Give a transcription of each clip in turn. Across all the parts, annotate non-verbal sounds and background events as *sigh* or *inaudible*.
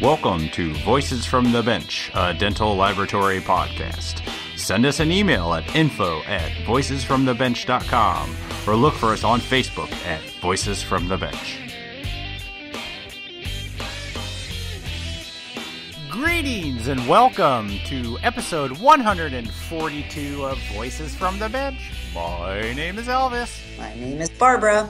Welcome to Voices from the Bench, a dental laboratory podcast. Send us an email at info at voicesfromthebench.com or look for us on Facebook at Voices from the Bench. Greetings and welcome to episode 142 of Voices from the Bench. My name is Elvis. My name is Barbara.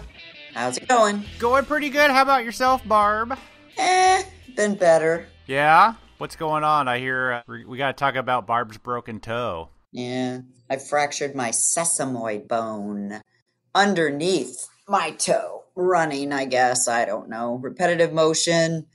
How's it going? Going pretty good. How about yourself, Barb? Eh, been better. Yeah? What's going on? I hear uh, we, got to talk about Barb's broken toe. Yeah, I fractured my sesamoid bone underneath my toe. Running, I guess. I don't know. Repetitive motion.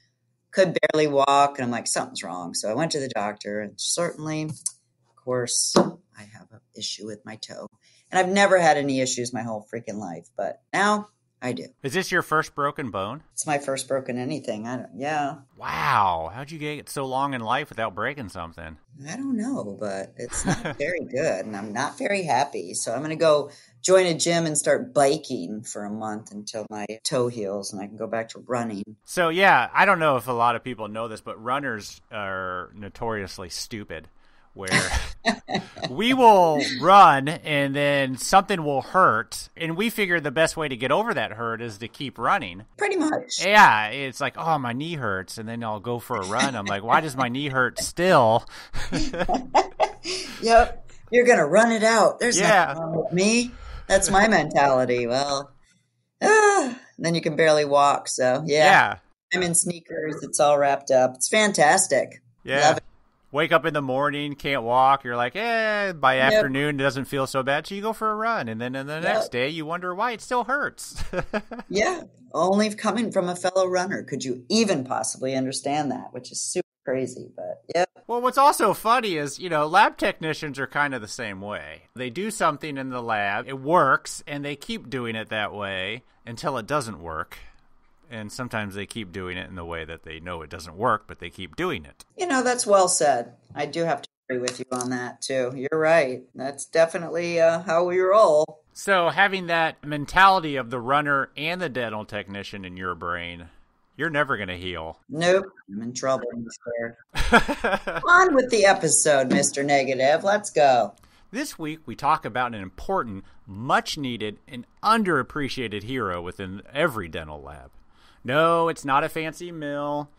Could barely walk. And I'm like, something's wrong. So I went to the doctor, and certainly, of course, I have an issue with my toe. And I've never had any issues my whole freaking life. But now I do. Is this your first broken bone? It's my first broken anything. I don't, yeah. Wow. How'd you get so long in life without breaking something? I don't know, but it's not *laughs* very good, and I'm not very happy. So I'm going to go join a gym and start biking for a month until my toe heals and I can go back to running. So, yeah, I don't know if a lot of people know this, but runners are notoriously stupid. Where we will run and then something will hurt, and we figure the best way to get over that hurt is to keep running. Pretty much. Yeah, it's like, oh, my knee hurts, and then I'll go for a run. I'm like, why does my knee hurt still? *laughs* yep, you're gonna run it out. There's Yeah. nothing wrong with me. That's my mentality. Well, ah, then you can barely walk. So yeah, yeah. I'm in sneakers. It's all wrapped up. It's fantastic. Yeah. Wake up in the morning, can't walk. You're like, eh, by Yep. afternoon, it doesn't feel so bad. So you go for a run. And then in the Yep. next day, you wonder why it still hurts. *laughs* Yeah, only coming from a fellow runner could you even possibly understand that, which is super crazy. But yeah, well, what's also funny is, you know, lab technicians are kind of the same way. They do something in the lab, it works, and they keep doing it that way until it doesn't work. And sometimes they keep doing it in the way that they know it doesn't work, but they keep doing it. you know that's well said. I do have to agree with you on that too. You're right. That's definitely uh, how we roll. So, having that mentality of the runner and the dental technician in your brain, you're never going to heal. Nope, I'm in trouble. *laughs* On with the episode, Mister Negative. Let's go. This week, we talk about an important, much needed, and underappreciated hero within every dental lab. No, it's not a fancy mill.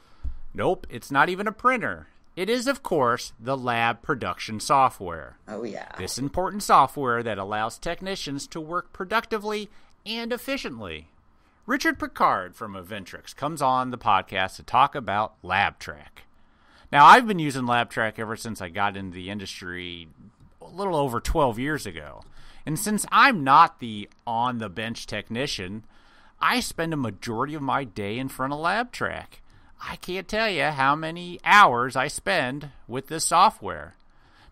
Nope, it's not even a printer. It is, of course, the lab production software. Oh yeah. This important software that allows technicians to work productively and efficiently. Richard Picard from Inventrix comes on the podcast to talk about LabTrac. Now, I've been using LabTrac ever since I got into the industry a little over 12 years ago. And since I'm not the on the bench technician, I spend a majority of my day in front of LabTrac. I can't tell you how many hours I spend with this software.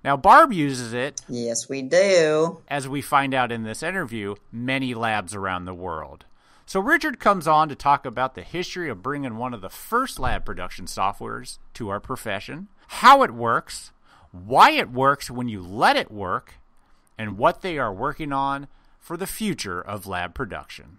Now, Barb uses it Yes, we do. as we find out in this interview, many labs around the world. So, Richard comes on to talk about the history of bringing one of the first lab production softwares to our profession, how it works, why it works when you let it work, and what they are working on for the future of lab production.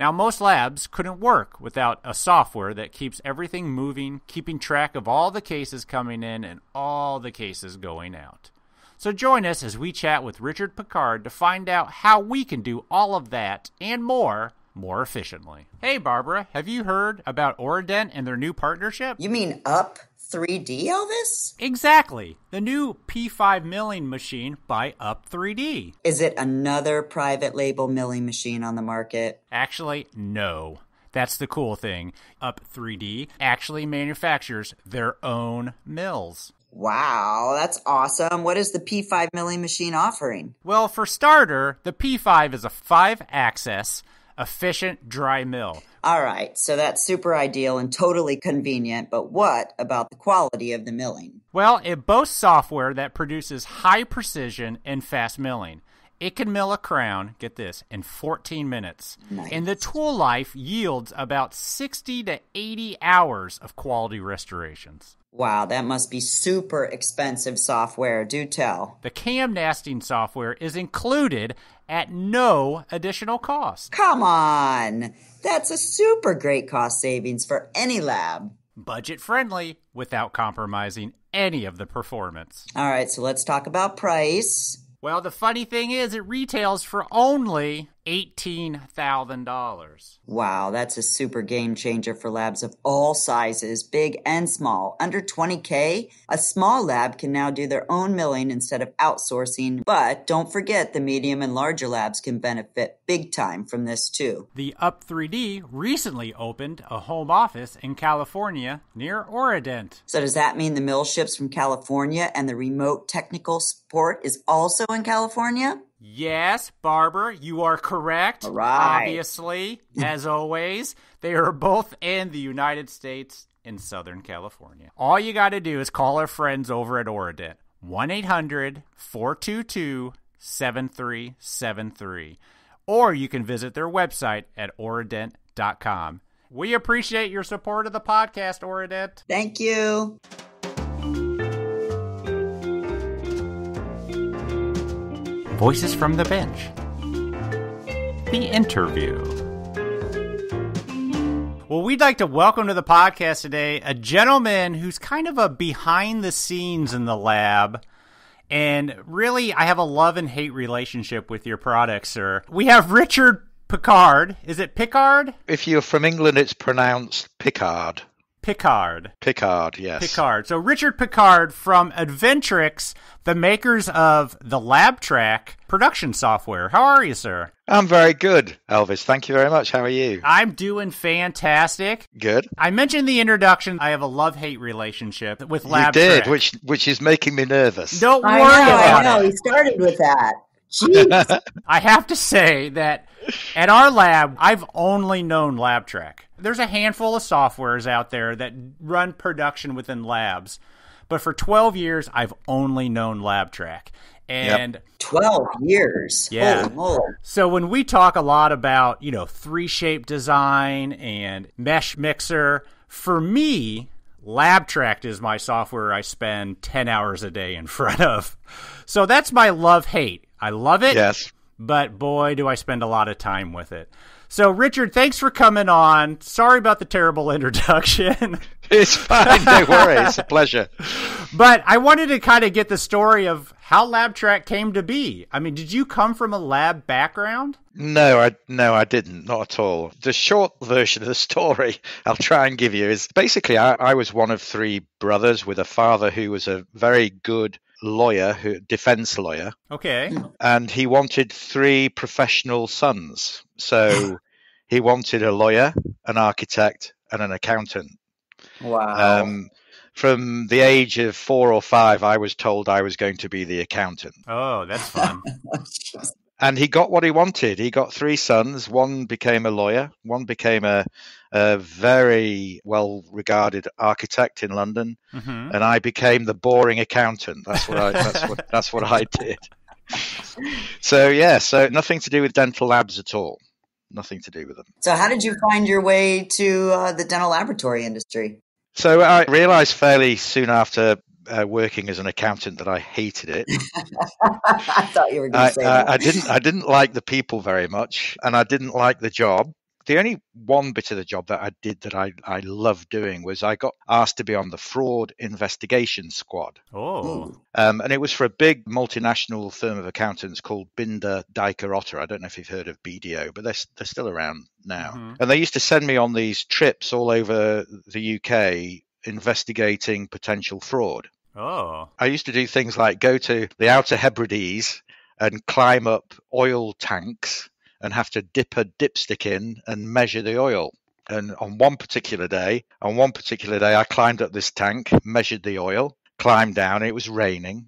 Now, most labs couldn't work without a software that keeps everything moving, keeping track of all the cases coming in and all the cases going out. So join us as we chat with Richard Picard to find out how we can do all of that and more more efficiently. Hey Barbara, have you heard about Aurident and their new partnership? You mean up 3D, Elvis? Exactly. The new P5 milling machine by Up 3D. Is it another private label milling machine on the market? Actually, no. That's the cool thing. Up 3D actually manufactures their own mills. Wow, that's awesome. What is the P5 milling machine offering? Well, for starter, the P5 is a five axis, efficient dry mill. All right, so that's super ideal and totally convenient, but what about the quality of the milling? Well, it boasts software that produces high precision and fast milling. It can mill a crown, get this, in 14 minutes. Nice. And the tool life yields about 60 to 80 hours of quality restorations. Wow, that must be super expensive software. Do tell. The CAM nesting software is included at no additional cost. Come on. That's a super great cost savings for any lab. budget friendly without compromising any of the performance. All right, so let's talk about price. Well, the funny thing is, it retails for only $18,000. Wow, that's a super game changer for labs of all sizes, big and small. Under 20K, a small lab can now do their own milling instead of outsourcing. But don't forget, the medium and larger labs can benefit big time from this too. The Up 3D recently opened a home office in California near Aurident. So, does that mean the mill ships from California and the remote technical support is also in California? Yes, Barber, you are correct. All right. Obviously, *laughs* as always, they are both in the United States in Southern California. All you got to do is call our friends over at Aurident 1 800 422 7373. Or you can visit their website at aurident.com. We appreciate your support of the podcast, Aurident. Thank you. Voices from the Bench. The interview. Well, we'd like to welcome to the podcast today a gentleman who's kind of a behind the scenes in the lab. And really, I have a love and hate relationship with your product, sir. We have Richard Picard. Is it Picard? If you're from England, it's pronounced Picard. Picard. Picard, yes. Picard. So Richard Picard from Inventrix, the makers of the LabTrac production software. How are you, sir? I'm very good, Elvis. Thank you very much. How are you? I'm doing fantastic. Good. I mentioned the introduction. I have a love-hate relationship with LabTrac. You did, which which is making me nervous. Don't worry I know, about I know. it. He started with that. Jeez. *laughs* I have to say that at our lab, I've only known LabTrac. There's a handful of softwares out there that run production within labs, but for 12 years, I've only known LabTrac. And 12 years. Yeah. Holy so when we talk a lot about, you know, 3Shape design and Meshmixer, for me, LabTrac is my software I spend 10 hours a day in *laughs* front of. So that's my love hate. I love it. Yes. but boy, do I spend a lot of time with it. So, Richard, thanks for coming on. Sorry about the terrible *laughs* introduction, It's fine. Don't worry. It's a pleasure. *laughs* but I wanted to kind of get the story of how LabTrac came to be. I mean, did you come from a lab background? No, I no, I didn't. Not at all. The short version of the story I'll try and give you is basically I, I was one of three brothers with a father who was a very good lawyer, who defense lawyer, Okay. and he wanted three professional sons. So he wanted a lawyer, an architect, and an accountant. Wow. Um, from the age of four or five, I was told I was going to be the accountant. Oh, that's fun. *laughs* And he got what he wanted. He got three sons. One became a lawyer, one became a, a very well regarded architect in London, hmm and I became the boring accountant. That's what I *laughs* that's what that's what I did. So yeah, so nothing to do with dental labs at all. Nothing to do with them. so, how did you find your way to uh, the dental laboratory industry? So I realized fairly soon after uh, working as an accountant that I hated it. *laughs* I thought you were going to say I, that. I didn't I didn't like the people very much, and I didn't like the job. The only one bit of the job that I did that I, I loved doing was I got asked to be on the fraud investigation squad. Oh. Um, and it was for a big multinational firm of accountants called Binder Dijker Otte. I don't know if you've heard of BDO, but they're, they're still around now. Mhm. And they used to send me on these trips all over the UK investigating potential fraud. Oh. I used to do things like go to the Outer Hebrides and climb up oil tanks and have to dip a dipstick in and measure the oil. And on one particular day, on one particular day, I climbed up this tank, measured the oil, climbed down. It was raining,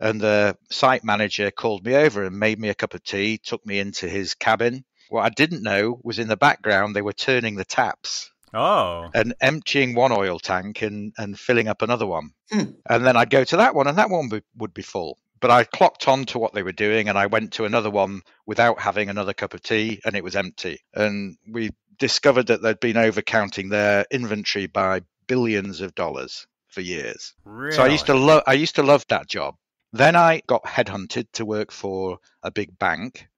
and the site manager called me over and made me a cup of tea, took me into his cabin. What I didn't know was in the background they were turning the taps Oh. and emptying one oil tank and, and filling up another one. Hmm. And then I'd go to that one, and that one would, would be full. But I clocked on to what they were doing, and I went to another one without having another cup of tea, and it was empty. And we discovered that they'd been overcounting their inventory by billions of dollars for years. Really? So I used to love I used to love that job. Then I got headhunted to work for a big bank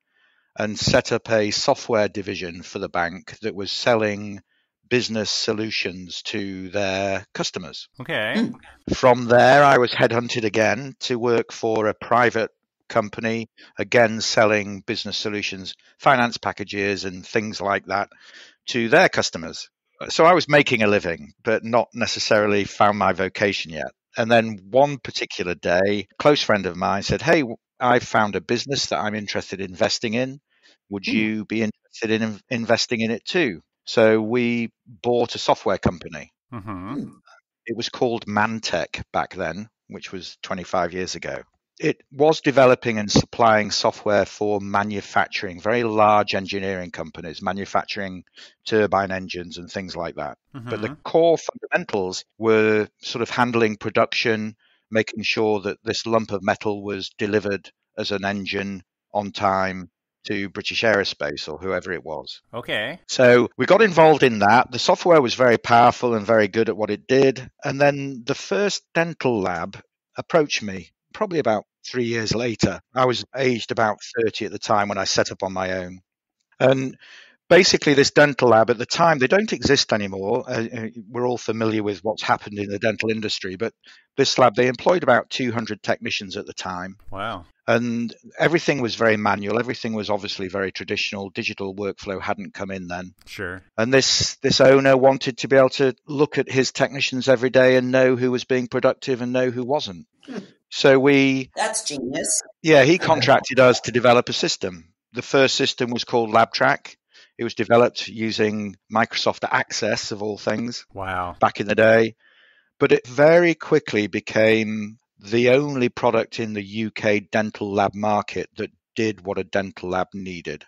and set up a software division for the bank that was selling business solutions to their customers. Okay. Mm. From there, I was headhunted again to work for a private company, again selling business solutions, finance packages, and things like that to their customers. So I was making a living, but not necessarily found my vocation yet. And then one particular day, a close friend of mine said, Hey, I found a business that I'm interested in investing in. Would Hmm. you be interested in in- investing in it too? So we bought a software company. Mm-hmm. It was called Mantech back then, which was 25 years ago. It was developing and supplying software for manufacturing, very large engineering companies, manufacturing turbine engines and things like that. But the Mhm. core fundamentals were sort of handling production, making sure that this lump of metal was delivered as an engine on time to British Aerospace or whoever it was. Okay. So we got involved in that. The software was very powerful and very good at what it did. And then the first dental lab approached me probably about three years later. I was aged about 30 at the time when I set up on my own. And basically, this dental lab at the time, they don't exist anymore. Uh, uh, we're all familiar with what's happened in the dental industry, but this lab, they employed about 200 technicians at the time Wow. and everything was very manual everything was obviously very traditional digital workflow hadn't come in then Sure. and this this owner wanted to be able to look at his technicians every day and know who was being productive and know who wasn't *laughs* so we That's genius. yeah he contracted us to develop a system the first system was called LabTrac it was developed using microsoft access of all things Wow. back in the day, but it very quickly became the only product in the UK dental lab market that did what a dental lab needed.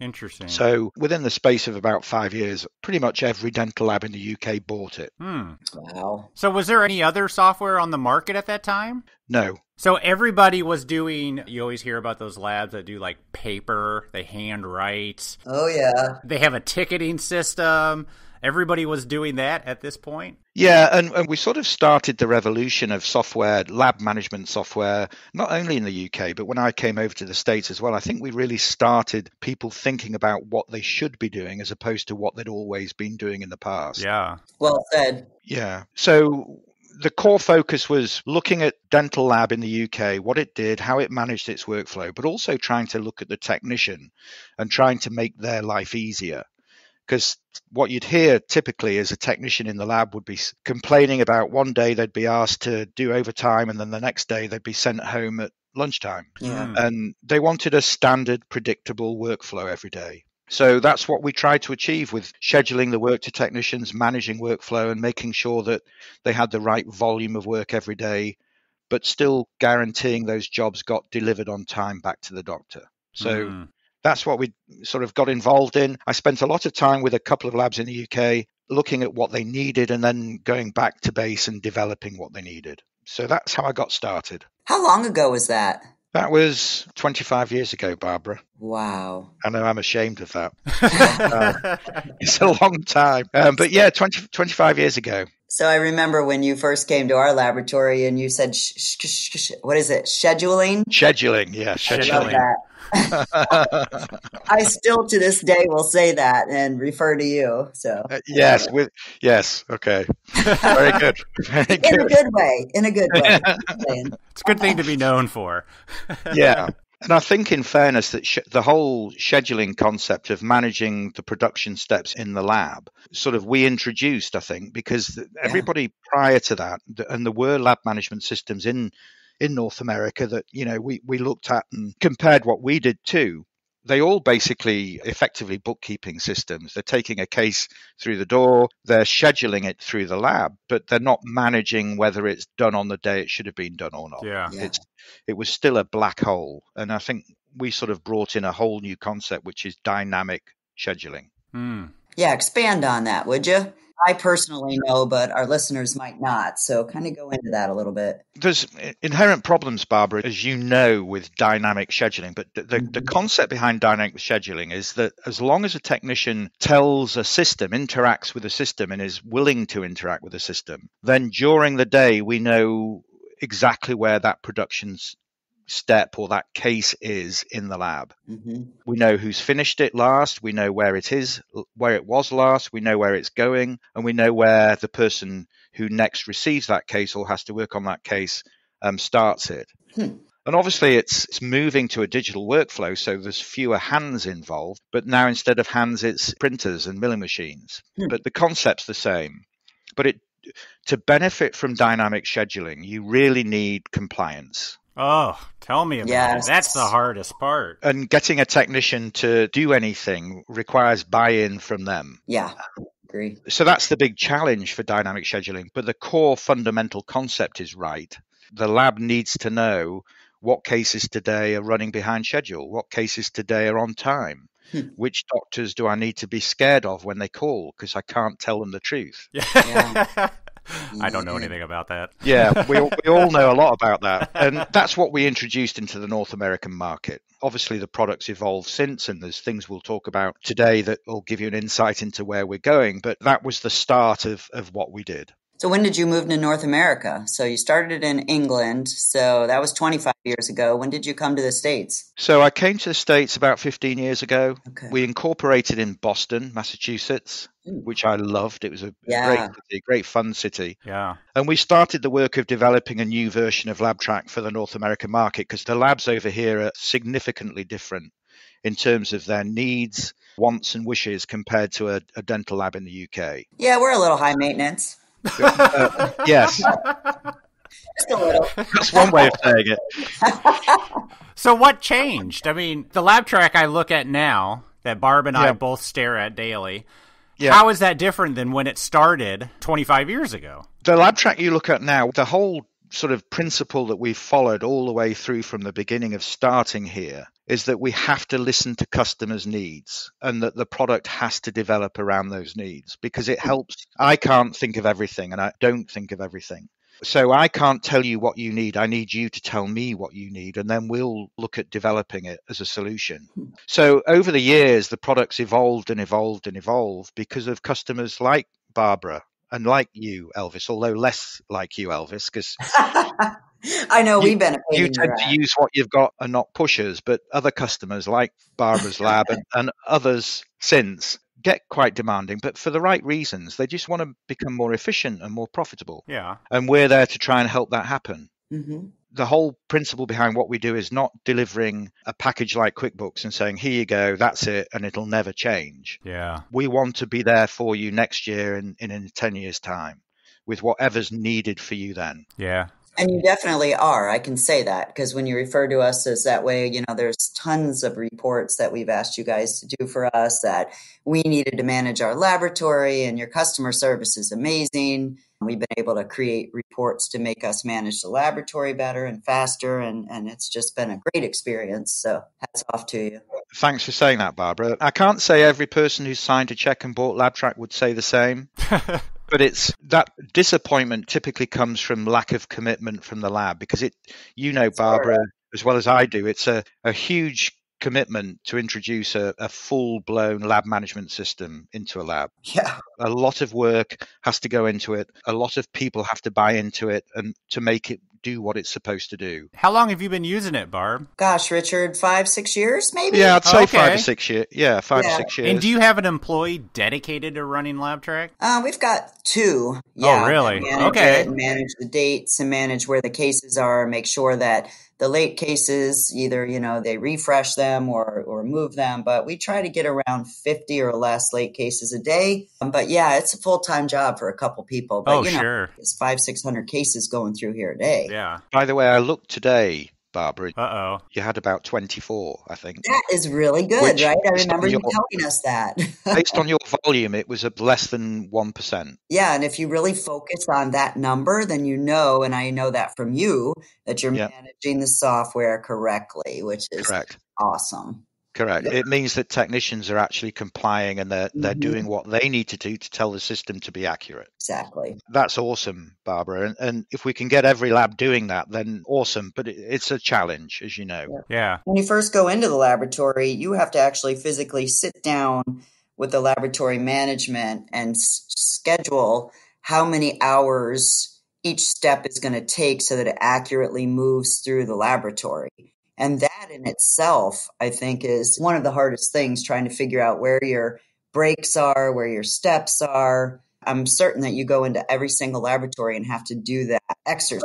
Interesting. So within the space of about five years, pretty much every dental lab in the UK bought it. hmm. Wow. So was there any other software on the market at that time? No, So everybody was doing. You always hear about those labs that do like paper. They handwrite. Oh yeah. They have a ticketing system. Everybody was doing that at this point. Yeah, and, and we sort of started the revolution of software, lab management software, not only in the UK, but when I came over to the States as well. I think we really started people thinking about what they should be doing as opposed to what they'd always been doing in the past. Yeah. Well said. Yeah. So the core focus was looking at Dental Lab in the UK, what it did, how it managed its workflow, but also trying to look at the technician and trying to make their life easier. Because what you'd hear typically as a technician in the lab would be complaining about one day they'd be asked to do overtime and then the next day they'd be sent home at lunchtime. Yeah. Hmm. And they wanted a standard, predictable workflow every day. So that's what we tried to achieve with scheduling the work to technicians, managing workflow, and making sure that they had the right volume of work every day, but still guaranteeing those jobs got delivered on time back to the doctor. So Hmm. that's what we sort of got involved in. I spent a lot of time with a couple of labs in the UK looking at what they needed and then going back to base and developing what they needed. So that's how I got started. How long ago was that? That was 25 years ago, Barbara. Wow. I know I'm ashamed of that. *laughs* Uh, it's a long time. Um, but yeah, 20, 25 years ago. So I remember when you first came to our laboratory and you said, sh- sh- sh- sh- what is it? Scheduling? Scheduling, yeah, I Scheduling. love that. *laughs* I still to this day will say that and refer to you. So Uh, yes, with yes, okay, very good, very in a good. good way, in a good way. *laughs* It's a good thing to be known for. *laughs* yeah. And I think, in fairness, that sh- the whole scheduling concept of managing the production steps in the lab, sort of, we introduced, I think, because everybody prior to that, th- and there were lab management systems in in North America that you know we we looked at and compared what we did too. They all basically effectively bookkeeping systems. They're taking a case through the door, they're scheduling it through the lab, but they're not managing whether it's done on the day it should have been done or not Yeah. Yeah. it's it was still a black hole and i think we sort of brought in a whole new concept which is dynamic scheduling Hmm. Yeah, expand on that, would you? I personally know, but our listeners might not. So kind of go into that a little bit. there's inherent problems barbara as you know with dynamic scheduling but the, the, the Mhm. concept behind dynamic scheduling is that as long as a technician tells a system interacts with a system and is willing to interact with a system then during the day we know exactly where that production's step or that case is in the lab. hmm We know who's finished it last, we know where it is, where it was last, we know where it's going, and we know where the person who next receives that case or has to work on that case um, starts it. Hmm. And obviously, it's, it's moving to a digital workflow, so there's fewer hands involved. But now, instead of hands, it's printers and milling machines. Hmm. But the concept's the same. But it to benefit from dynamic scheduling, you really need compliance. Oh, tell me about Yes. it. That's the hardest part. And getting a technician to do anything requires buy in from them. Yeah, agree. So that's the big challenge for dynamic scheduling. But the core fundamental concept is right. The lab needs to know what cases today are running behind schedule, what cases today are on time. Hmm. Which doctors do I need to be scared of when they call because I can't tell them the truth? *laughs* Yeah. *laughs* I don't know anything about that. *laughs* Yeah, we, all- we all know a lot about that. *laughs* And that's what we introduced into the North American market. Obviously, the product's evolved since, and there's things we'll talk about today that will give you an insight into where we're going. But that was the start of, of what we did. So when did you move to North America? So you started in England. So that was 25 years ago. When did you come to the States? So I came to the States about 15 years ago. Okay. We incorporated in Boston, Massachusetts, Ooh. which I loved. It was a Yeah. great city, great fun city. Yeah. And we started the work of developing a new version of LabTrac for the North American market because the labs over here are significantly different in terms of their needs, wants, and wishes compared to a, a dental lab in the UK. Yeah, we're a little high maintenance. Uh, *laughs* yes, that's one way of saying it. *laughs* So what changed? I mean, the LabTrac I look at now that Barb and I both stare at daily. Yeah. How is that different than when it started 25 years ago? The LabTrac you look at now, the whole sort of principle that we've followed all the way through from the beginning of starting here is that we have to listen to customers' needs and that the product has to develop around those needs because it helps. I can't think of everything and I don't think of everything. So I can't tell you what you need. I need you to tell me what you need, and then we'll look at developing it as a solution. So over the years, the products evolved and evolved and evolved because of customers like Barbara and like you, Elvis, although less like you, Elvis, because *laughs* I know we benefit. you tend to use what you've got and not pushers, but other customers like Barbara's *laughs* Lab and, and others since get quite demanding, but for the right reasons. They just want to become more efficient and more profitable. Yeah. And we're there to try and help that happen. hmm The whole principle behind what we do is not delivering a package like QuickBooks and saying, here you go, that's it, and it'll never change. Yeah. We want to be there for you next year and in, in 10 years' time with whatever's needed for you then. Yeah. And you definitely are. I can say that because when you refer to us as that way, you know, there's tons of reports that we've asked you guys to do for us that we needed to manage our laboratory and your customer service is amazing. We've been able to create reports to make us manage the laboratory better and faster. And, and it's just been a great experience. So hats off to you. Thanks for saying that, Barbara. I can't say every person who's signed a check and bought LabTrac would say the same, *laughs* but it's that disappointment typically comes from lack of commitment from the lab because it, you know, Barbara, as well as I do, it's a, a huge commitment to introduce a, a full blown lab management system into a lab. Yeah. A lot of work has to go into it. A lot of people have to buy into it and to make it do what it's supposed to do. How long have you been using it, Barb? Gosh, Richard, five, six years maybe? Yeah, I'd say Okay. five or six years. Yeah, five Yeah. or six years. And do you have an employee dedicated to running LabTrac? Uh, we've got two. Yeah, Oh, really? Manage Okay. it, manage the dates and manage where the cases are. Make sure that the late cases either you know they refresh them or or move them. But we try to get around fifty or less late cases a day. Um, but yeah, it's a full time job for a couple people. But oh, you know, sure. it's five six hundred cases going through here a day. Yeah. By the way, I looked today, Barbara. Uh oh. You had about 24, I think. That is really good, Which, right? I based on remember you telling us that. *laughs* Based on your volume, it was of less than 1%. Yeah, and if you really focus on that number, then you know, and I know that from you, that you're Yeah. managing the software correctly, which is Correct. awesome. Correct. Yeah. It means that technicians are actually complying and they're, they're Mhm. doing what they need to do to tell the system to be accurate. Exactly. That's awesome, Barbara. And, and if we can get every lab doing that, then awesome. But it, it's a challenge, as you know. Yeah. When you first go into the laboratory, you have to actually physically sit down with the laboratory management and s- schedule how many hours each step is going to take so that it accurately moves through the laboratory. And that in itself, I think, is one of the hardest things trying to figure out where your breaks are, where your steps are, I'm certain that you go into every single laboratory and have to do that exercise.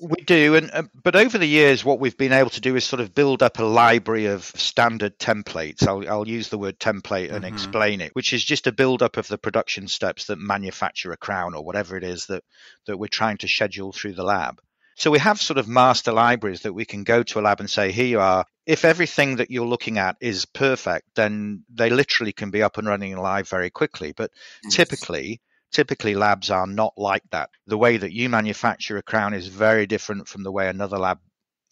We do, and uh, but over the years, what we've been able to do is sort of build up a library of standard templates. I'll, I'll use the word template and mm-hmm. explain it, which is just a build up of the production steps that manufacture a crown or whatever it is that that we're trying to schedule through the lab. So we have sort of master libraries that we can go to a lab and say, here you are. If everything that you're looking at is perfect, then they literally can be up and running live very quickly. But yes. typically, Typically, labs are not like that. The way that you manufacture a crown is very different from the way another lab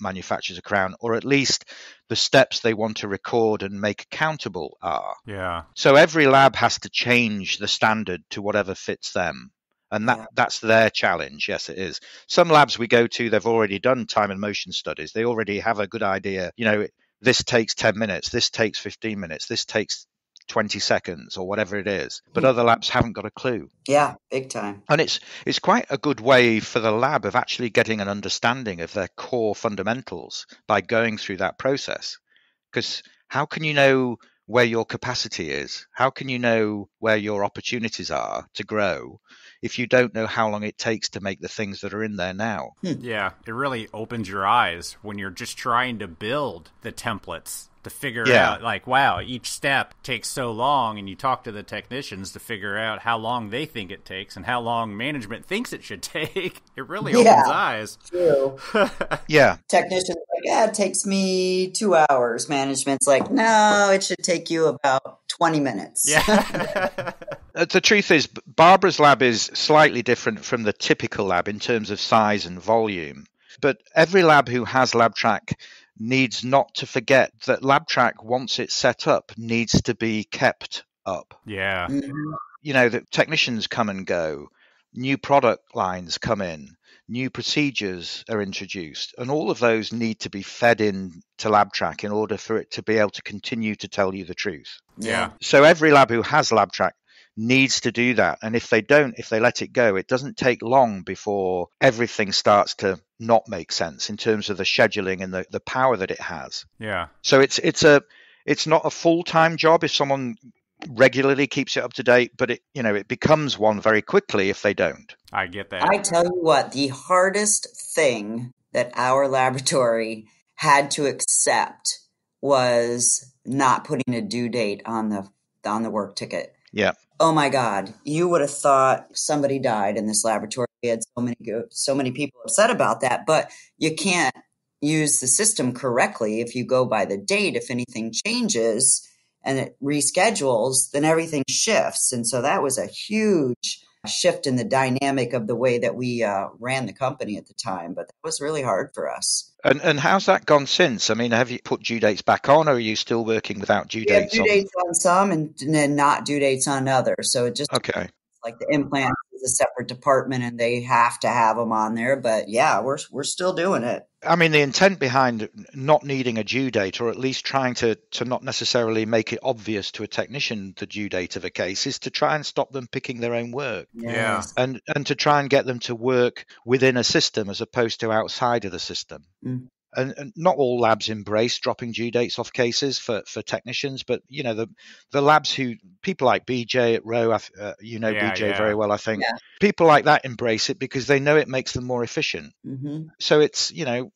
manufactures a crown, or at least the steps they want to record and make accountable are. Yeah. So every lab has to change the standard to whatever fits them. And that, yeah. that's their challenge. Yes, it is. Some labs we go to, they've already done time and motion studies. They already have a good idea. You know, this takes 10 minutes, this takes 15 minutes, this takes 20 seconds or whatever it is but hmm. other labs haven't got a clue yeah big time and it's it's quite a good way for the lab of actually getting an understanding of their core fundamentals by going through that process because how can you know where your capacity is how can you know where your opportunities are to grow if you don't know how long it takes to make the things that are in there now hmm. yeah it really opens your eyes when you're just trying to build the templates to figure yeah. out like wow each step takes so long and you talk to the technicians to figure out how long they think it takes and how long management thinks it should *laughs* take. It really yeah, opens eyes. True. *laughs* yeah. Technicians like yeah it takes me two hours. Management's like no it should take you about 20 minutes. Yeah. *laughs* Uh, the truth is barbara's lab is slightly different from the typical lab in terms of size and volume. But every lab who has LabTrac needs not to forget that LabTrac, once it's set up, needs to be kept up. Yeah. Mm-hmm. You know, the technicians come and go, new product lines come in, new procedures are introduced, and all of those need to be fed in to LabTrac in order for it to be able to continue to tell you the truth. Yeah. So every lab who has LabTrac needs to do that. And if they don't, if they let it go, it doesn't take long before everything starts to not make sense in terms of the scheduling and the, the power that it has. Yeah. So it's it's a it's not a full time job if someone regularly keeps it up to date, but it you know it becomes one very quickly if they don't. I get that. I tell you what, the hardest thing that our laboratory had to accept was not putting a due date on the on the work ticket. Yeah. Oh my God, you would have thought somebody died in this laboratory. We had so many so many people upset about that, but you can't use the system correctly if you go by the date. If anything changes and it reschedules, then everything shifts. And so that was a huge shift in the dynamic of the way that we uh, ran the company at the time. But that was really hard for us. And and how's that gone since? I mean, have you put due dates back on, or are you still working without due yeah, dates? due on? dates on some, and, and then not due dates on others. So it just okay. Like the implant is a separate department, and they have to have them on there. But yeah, we're we're still doing it. I mean, the intent behind not needing a due date, or at least trying to to not necessarily make it obvious to a technician the due date of a case, is to try and stop them picking their own work. Yeah, and and to try and get them to work within a system as opposed to outside of the system. Mm and, and, not all labs embrace dropping due dates off cases for, for technicians, but you know the the labs who people like BJ at Rowe, uh, you know yeah, BJ yeah. very well, I think. Yeah. People like that embrace it because they know it makes them more efficient. Mm-hmm. So it's you know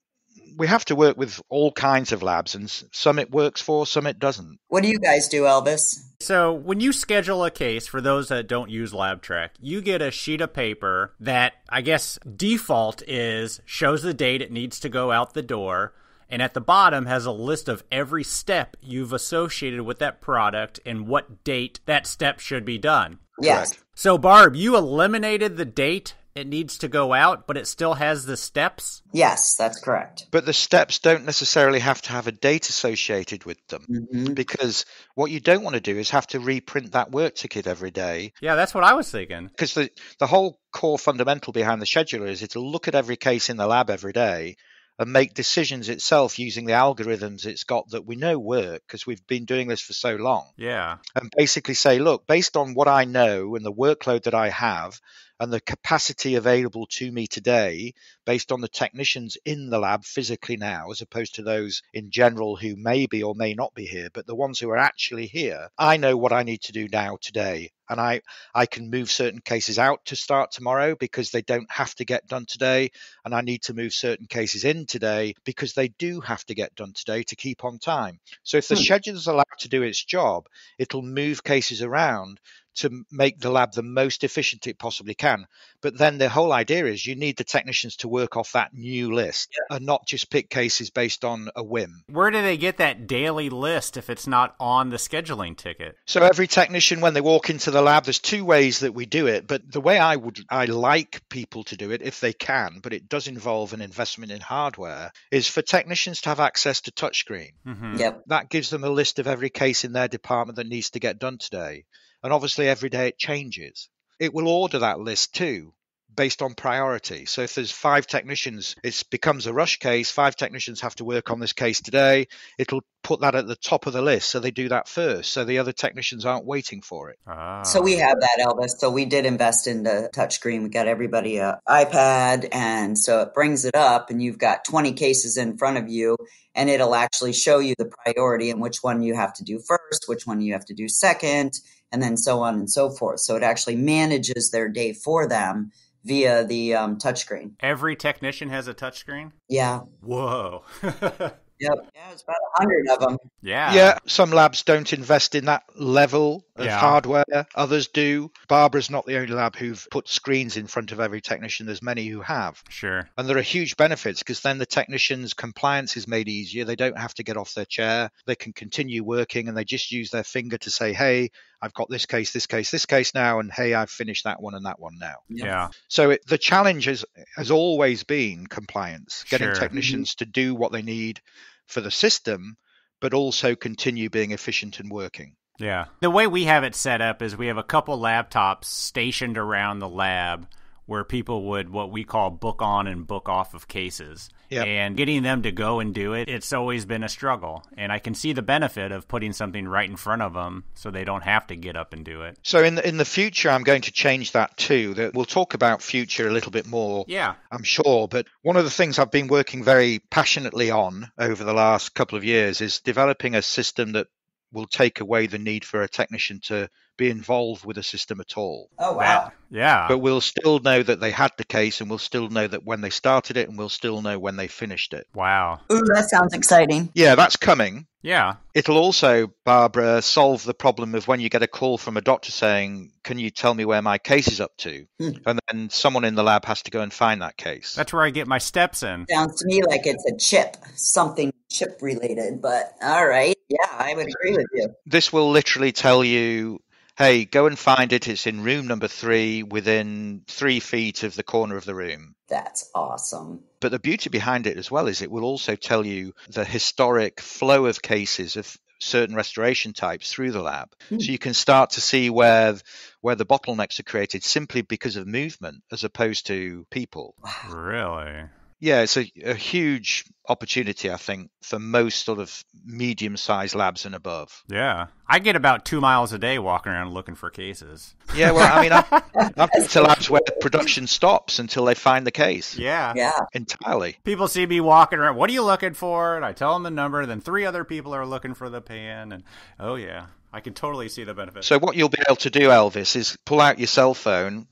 we have to work with all kinds of labs, and some it works for, some it doesn't. What do you guys do, Elvis? So, when you schedule a case, for those that don't use LabTrac, you get a sheet of paper that I guess default is shows the date it needs to go out the door. And at the bottom has a list of every step you've associated with that product and what date that step should be done. Yes. Correct. So, Barb, you eliminated the date it needs to go out, but it still has the steps? Yes, that's correct. But the steps don't necessarily have to have a date associated with them mm-hmm. because what you don't want to do is have to reprint that work ticket every day. Yeah, that's what I was thinking. Because the, the whole core fundamental behind the scheduler is to look at every case in the lab every day and make decisions itself using the algorithms it's got that we know work because we've been doing this for so long. Yeah. And basically say, look, based on what I know and the workload that I have, and the capacity available to me today based on the technicians in the lab physically now, as opposed to those in general who may be or may not be here, but the ones who are actually here, I know what I need to do now today. And I, I can move certain cases out to start tomorrow because they don't have to get done today. And I need to move certain cases in today because they do have to get done today to keep on time. So if the hmm. schedule is allowed to do its job, it'll move cases around to make the lab the most efficient it possibly can. But then the whole idea is you need the technicians to work off that new list yeah. and not just pick cases based on a whim. Where do they get that daily list if it's not on the scheduling ticket? So every technician when they walk into the lab there's two ways that we do it, but the way I would I like people to do it if they can, but it does involve an investment in hardware is for technicians to have access to touchscreen. Mm-hmm. Yep. That gives them a list of every case in their department that needs to get done today. And obviously, every day it changes. It will order that list too based on priority. So if there's five technicians, it becomes a rush case. Five technicians have to work on this case today. It'll put that at the top of the list. So they do that first. So the other technicians aren't waiting for it. Ah. So we have that, Elvis. So we did invest in the touchscreen. We got everybody a iPad. And so it brings it up and you've got 20 cases in front of you and it'll actually show you the priority and which one you have to do first, which one you have to do second and then so on and so forth. So it actually manages their day for them via the um, touchscreen. Every technician has a touchscreen? Yeah. Whoa. *laughs* Yep. Yeah, it's about a hundred of them. Yeah. Yeah. Some labs don't invest in that level of yeah. hardware. Others do. Barbara's not the only lab who've put screens in front of every technician. There's many who have. Sure. And there are huge benefits because then the technician's compliance is made easier. They don't have to get off their chair. They can continue working and they just use their finger to say, hey, I've got this case, this case, this case now, and hey, I've finished that one and that one now. Yeah. So it, the challenge has, has always been compliance, getting sure. technicians mm-hmm. to do what they need for the system, but also continue being efficient and working. Yeah. The way we have it set up is we have a couple laptops stationed around the lab where people would what we call book on and book off of cases. Yep. And getting them to go and do it, it's always been a struggle. And I can see the benefit of putting something right in front of them so they don't have to get up and do it. So in the, in the future, I'm going to change that too. That we'll talk about future a little bit more. Yeah, I'm sure. But one of the things I've been working very passionately on over the last couple of years is developing a system that will take away the need for a technician to be involved with a system at all. Oh wow. Yeah. But we'll still know that they had the case and we'll still know that when they started it and we'll still know when they finished it. Wow. Ooh, that sounds exciting. Yeah, that's coming. Yeah. It'll also, Barbara, solve the problem of when you get a call from a doctor saying, Can you tell me where my case is up to? Hmm. And then someone in the lab has to go and find that case. That's where I get my steps in. Sounds to me like it's a chip, something chip related, but all right. Yeah, I would agree with you. This will literally tell you hey, go and find it. It's in room number three within three feet of the corner of the room. That's awesome. But the beauty behind it as well is it will also tell you the historic flow of cases of certain restoration types through the lab. Hmm. So you can start to see where where the bottlenecks are created simply because of movement as opposed to people. Really? Yeah, it's a, a huge opportunity, I think, for most sort of medium sized labs and above. Yeah. I get about two miles a day walking around looking for cases. Yeah, well, I mean, I've, I've been to labs where production stops until they find the case. Yeah. Yeah. Entirely. People see me walking around. What are you looking for? And I tell them the number. Then three other people are looking for the pan. And oh, yeah. I can totally see the benefit. So, what you'll be able to do, Elvis, is pull out your cell phone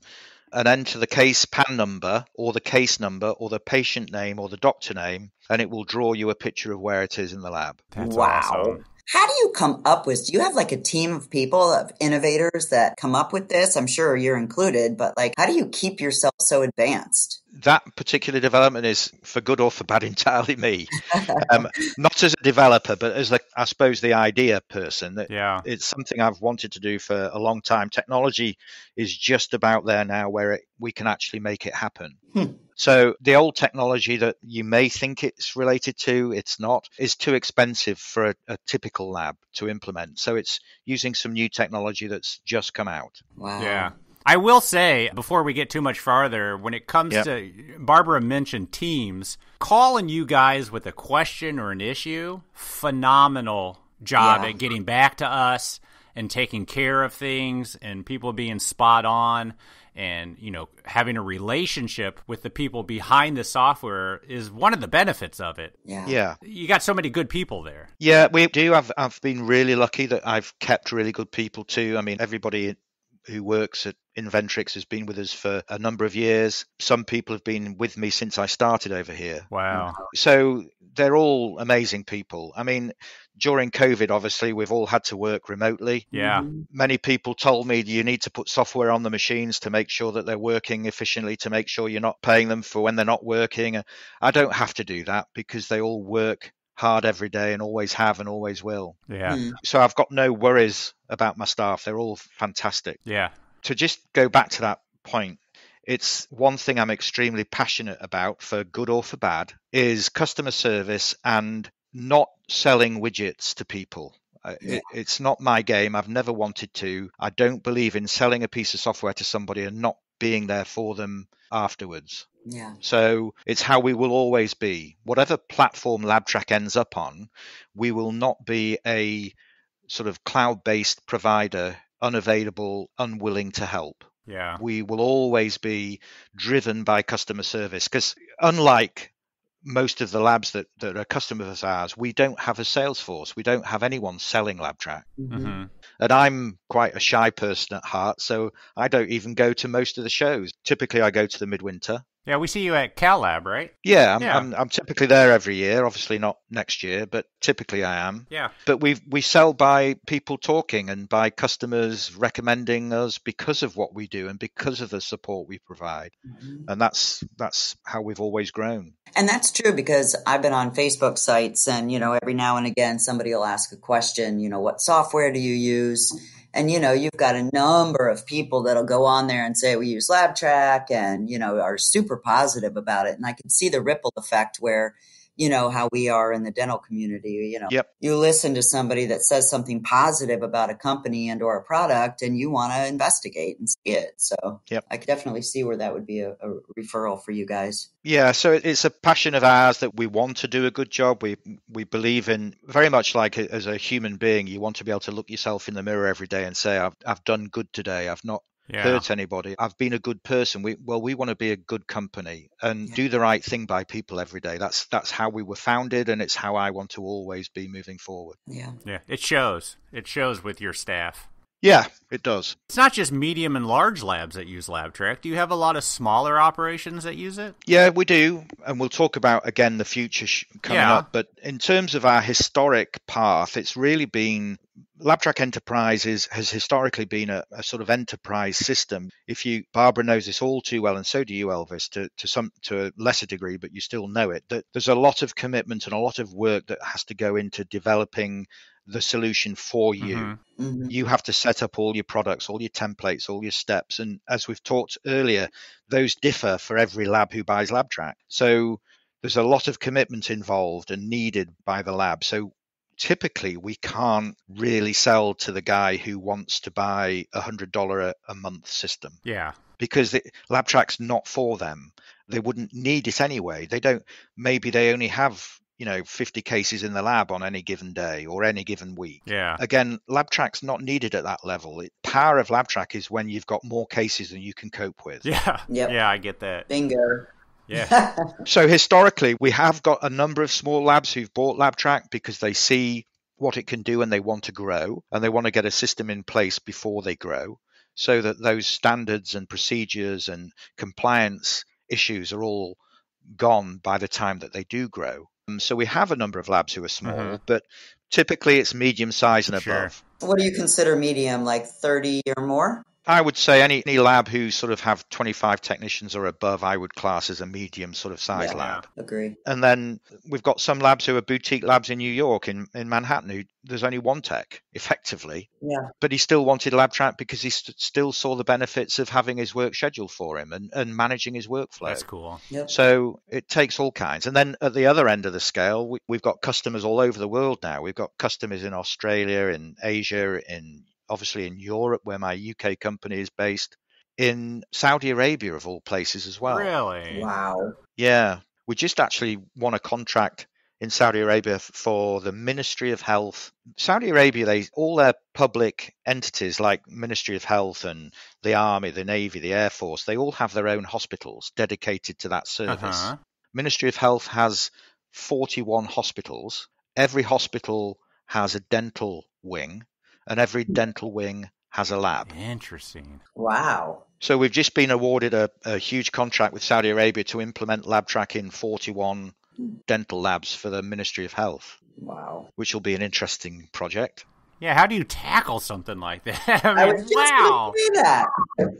and enter the case PAN number or the case number or the patient name or the doctor name, and it will draw you a picture of where it is in the lab. That's wow. Awesome. How do you come up with? Do you have like a team of people, of innovators that come up with this? I'm sure you're included, but like, how do you keep yourself so advanced? That particular development is for good or for bad entirely me. *laughs* um, not as a developer, but as the, I suppose the idea person. That Yeah, it's something I've wanted to do for a long time. Technology is just about there now, where it, we can actually make it happen. Hmm. So the old technology that you may think it's related to, it's not, is too expensive for a, a, typical lab to implement. So it's using some new technology that's just come out. Wow. Yeah. I will say before we get too much farther, when it comes Yep. to Barbara mentioned teams, calling you guys with a question or an issue, phenomenal job Yeah. at getting back to us and taking care of things and people being spot on and you know having a relationship with the people behind the software is one of the benefits of it. Yeah. Yeah. You got so many good people there. Yeah, we do. I've I've been really lucky that I've kept really good people too. I mean, everybody who works at Inventrix has been with us for a number of years. Some people have been with me since I started over here. Wow. So they're all amazing people. I mean, during COVID, obviously, we've all had to work remotely. Yeah. Many people told me you need to put software on the machines to make sure that they're working efficiently, to make sure you're not paying them for when they're not working. I don't have to do that because they all work hard every day and always have and always will. Yeah. Mm. So I've got no worries about my staff. They're all fantastic. Yeah. To just go back to that point, it's one thing I'm extremely passionate about for good or for bad is customer service and not selling widgets to people. Uh, Yeah. It, it's not my game. I've never wanted to. I don't believe in selling a piece of software to somebody and not being there for them afterwards. Yeah. So it's how we will always be. Whatever platform LabTrac ends up on, we will not be a sort of cloud based provider, unavailable, unwilling to help. Yeah. We will always be driven by customer service because, unlike most of the labs that, that are customers of ours, we don't have a sales force. We don't have anyone selling LabTrac. Mhm. hmm And I'm quite a shy person at heart, so I don't even go to most of the shows. Typically, I go to the midwinter. Yeah, we see you at Cal Lab, right? Yeah, I'm, Yeah. I'm, I'm typically there every year. Obviously, not next year, but typically I am. Yeah. But we we sell by people talking and by customers recommending us because of what we do and because of the support we provide, Mhm. and that's that's how we've always grown. And that's true because I've been on Facebook sites and, you know, every now and again somebody will ask a question, you know, what software do you use? And, you know, you've got a number of people that'll go on there and say, we use LabTrac and, you know, are super positive about it. And I can see the ripple effect where, you know, how we are in the dental community, you know, Yep. you listen to somebody that says something positive about a company and or a product and you want to investigate and see it. So Yep. I could definitely see where that would be a, a referral for you guys. Yeah, so it's a passion of ours that we want to do a good job. We we believe in very much like a- as a human being, you want to be able to look yourself in the mirror every day and say, "I've I've done good today. I've not Yeah. hurt anybody. I've been a good person. We well, we want to be a good company and Yeah. do the right thing by people every day. That's that's how we were founded, and it's how I want to always be moving forward. Yeah. Yeah. It shows. It shows with your staff. Yeah, it does. It's not just medium and large labs that use LabTrac. Do you have a lot of smaller operations that use it? Yeah, we do, and we'll talk about again the future sh- coming Yeah. up. But in terms of our historic path, it's really been LabTrac Enterprise is, has historically been a, a sort of enterprise system. If you, Barbara knows this all too well, and so do you, Elvis, to, to some to a lesser degree, but you still know it. That there's a lot of commitment and a lot of work that has to go into developing the solution for you Mhm. hmm you have to set up all your products, all your templates, all your steps. And as we've talked earlier, those differ for every lab who buys LabTrac. So there's a lot of commitment involved and needed by the lab. So typically we can't really sell to the guy who wants to buy a hundred dollar a a month system Yeah. because the, LabTrac's not for them. They wouldn't need it anyway. They don't. Maybe they only have you know 50 cases in the lab on any given day or any given week. Yeah. Again, LabTrac's not needed at that level. It, power of LabTrac is when you've got more cases than you can cope with. Yeah. Yep. Yeah, I get that. Bingo. Yeah. *laughs* So historically, we have got a number of small labs who've bought LabTrac because they see what it can do and they want to grow and they want to get a system in place before they grow so that those standards and procedures and compliance issues are all gone by the time that they do grow. Um, so we have a number of labs who are small, Mhm. but typically it's medium size and Sure. above. what do you consider medium? Like 30 or more? I would say any, any lab who sort of have 25 technicians or above, I would class as a medium sort of size Yeah. lab. Agree. And then we've got some labs who are boutique labs in New York, in, in Manhattan, who there's only one tech, effectively. Yeah. But he still wanted LabTrac because he st- still saw the benefits of having his work scheduled for him and, and managing his workflow. That's cool. Yep. So it takes all kinds. And then at the other end of the scale, we, we've got customers all over the world now. We've got customers in Australia, in Asia, in obviously in Europe, where my UK company is based. in Saudi Arabia, of all places, as well. Really? Wow. Yeah, we just actually won a contract in Saudi Arabia for the Ministry of Health. Saudi Arabia, they all their public entities like Ministry of Health and the Army, the Navy, the Air Force, they all have their own hospitals dedicated to that service. Uh-huh. Ministry of Health has 41 hospitals. Every hospital has a dental wing, and every dental wing has a lab. Interesting. Wow. So we've just been awarded a, a huge contract with Saudi Arabia to implement LabTrac in 41 dental labs for the Ministry of Health, Wow. which will be an interesting project. Yeah, how do you tackle something like that? *laughs* I I mean, was just wow. going to say that.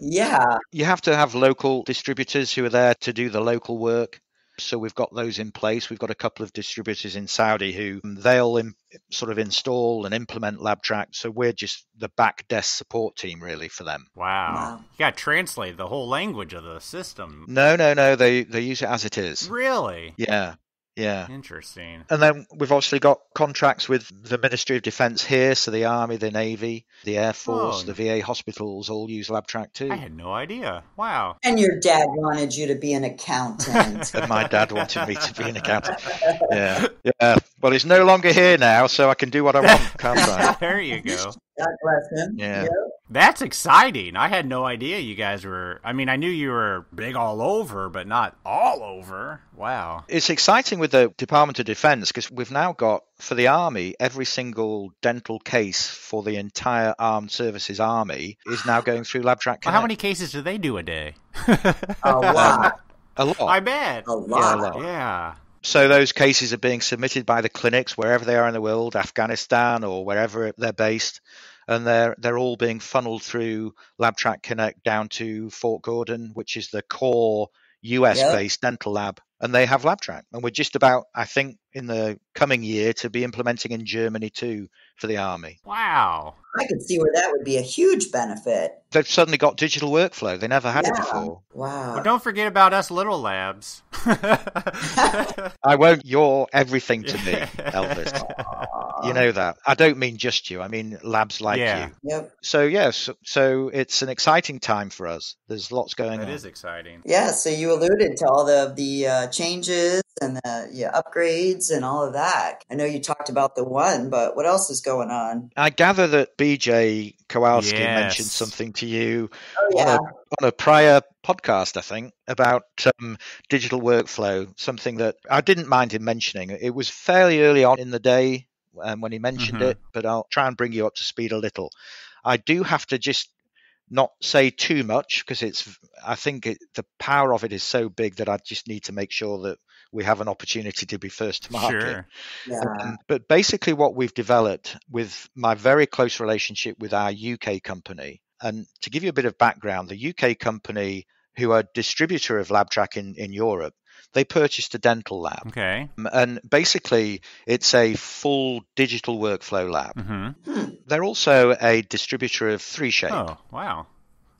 Yeah. You have to have local distributors who are there to do the local work. So we've got those in place. We've got a couple of distributors in Saudi who um, they'll in, sort of install and implement LabTrac. So we're just the back desk support team really for them. Wow. Wow. You got to translate the whole language of the system. No, no, no. They they use it as it is. Really? Yeah, yeah. Interesting. And then we've obviously got contracts with the Ministry of Defence here, so the Army, the Navy, the Air Force, Oh. the VA hospitals all use LabTrac too. I had no idea. Wow. And your dad wanted you to be an accountant. *laughs* And my dad wanted me to be an accountant. Yeah, yeah. Well, he's no longer here now, so I can do what I want, *laughs* can't I? there you go. God bless him. Yeah. Yep. That's exciting. I had no idea you guys were. I mean, I knew you were big all over, but not all over. Wow. It's exciting with the Department of Defence because we've now got for the Army every single dental case for the entire Armed Services Army is now going through LabTrac. Well, how many cases do they do a day? A *laughs* lot. A lot. I bet. A lot. lot. Yeah. So those cases are being submitted by the clinics wherever they are in the world, Afghanistan or wherever they're based, and they're they're all being funneled through LabTrac Connect down to Fort Gordon, which is the core US-based dental lab, and they have LabTrac. And we're just about, I think, in the coming year to be implementing in Germany too for the army. Wow. I could see where that would be a huge benefit. They've suddenly got digital workflow; they never had it before. Wow. Well, don't forget about us little labs. *laughs* I won't. You're everything to me, *laughs* Elvis. You know that. I don't mean just you. I mean labs like Yeah. you. Yep. So yes, so it's an exciting time for us. There's lots going that on. It is exciting. Yeah, so you alluded to all the the uh, changes and the yeah, upgrades and all of that. I know you talked about the one, but what else is going on? I gather that BJ Kowalski Yes. mentioned something to you Oh on, a, on a prior podcast, I think, about um, digital workflow. Something that I didn't mind him mentioning. It was fairly early on in the day um, when he mentioned Mhm. it, but I'll try and bring you up to speed a little. I do have to just not say too much because it's. I think it, the power of it is so big that I just need to make sure that we have an opportunity to be first to market. Sure. yeah. Um, but basically, what we've developed with my very close relationship with our UK company, and to give you a bit of background, the UK company, who are distributor of LabTrac in, in Europe, they purchased a dental lab. Okay. Um, And basically, it's a full digital workflow lab. Mm-hmm. Hmm. They're also a distributor of 3Shape. Oh, wow.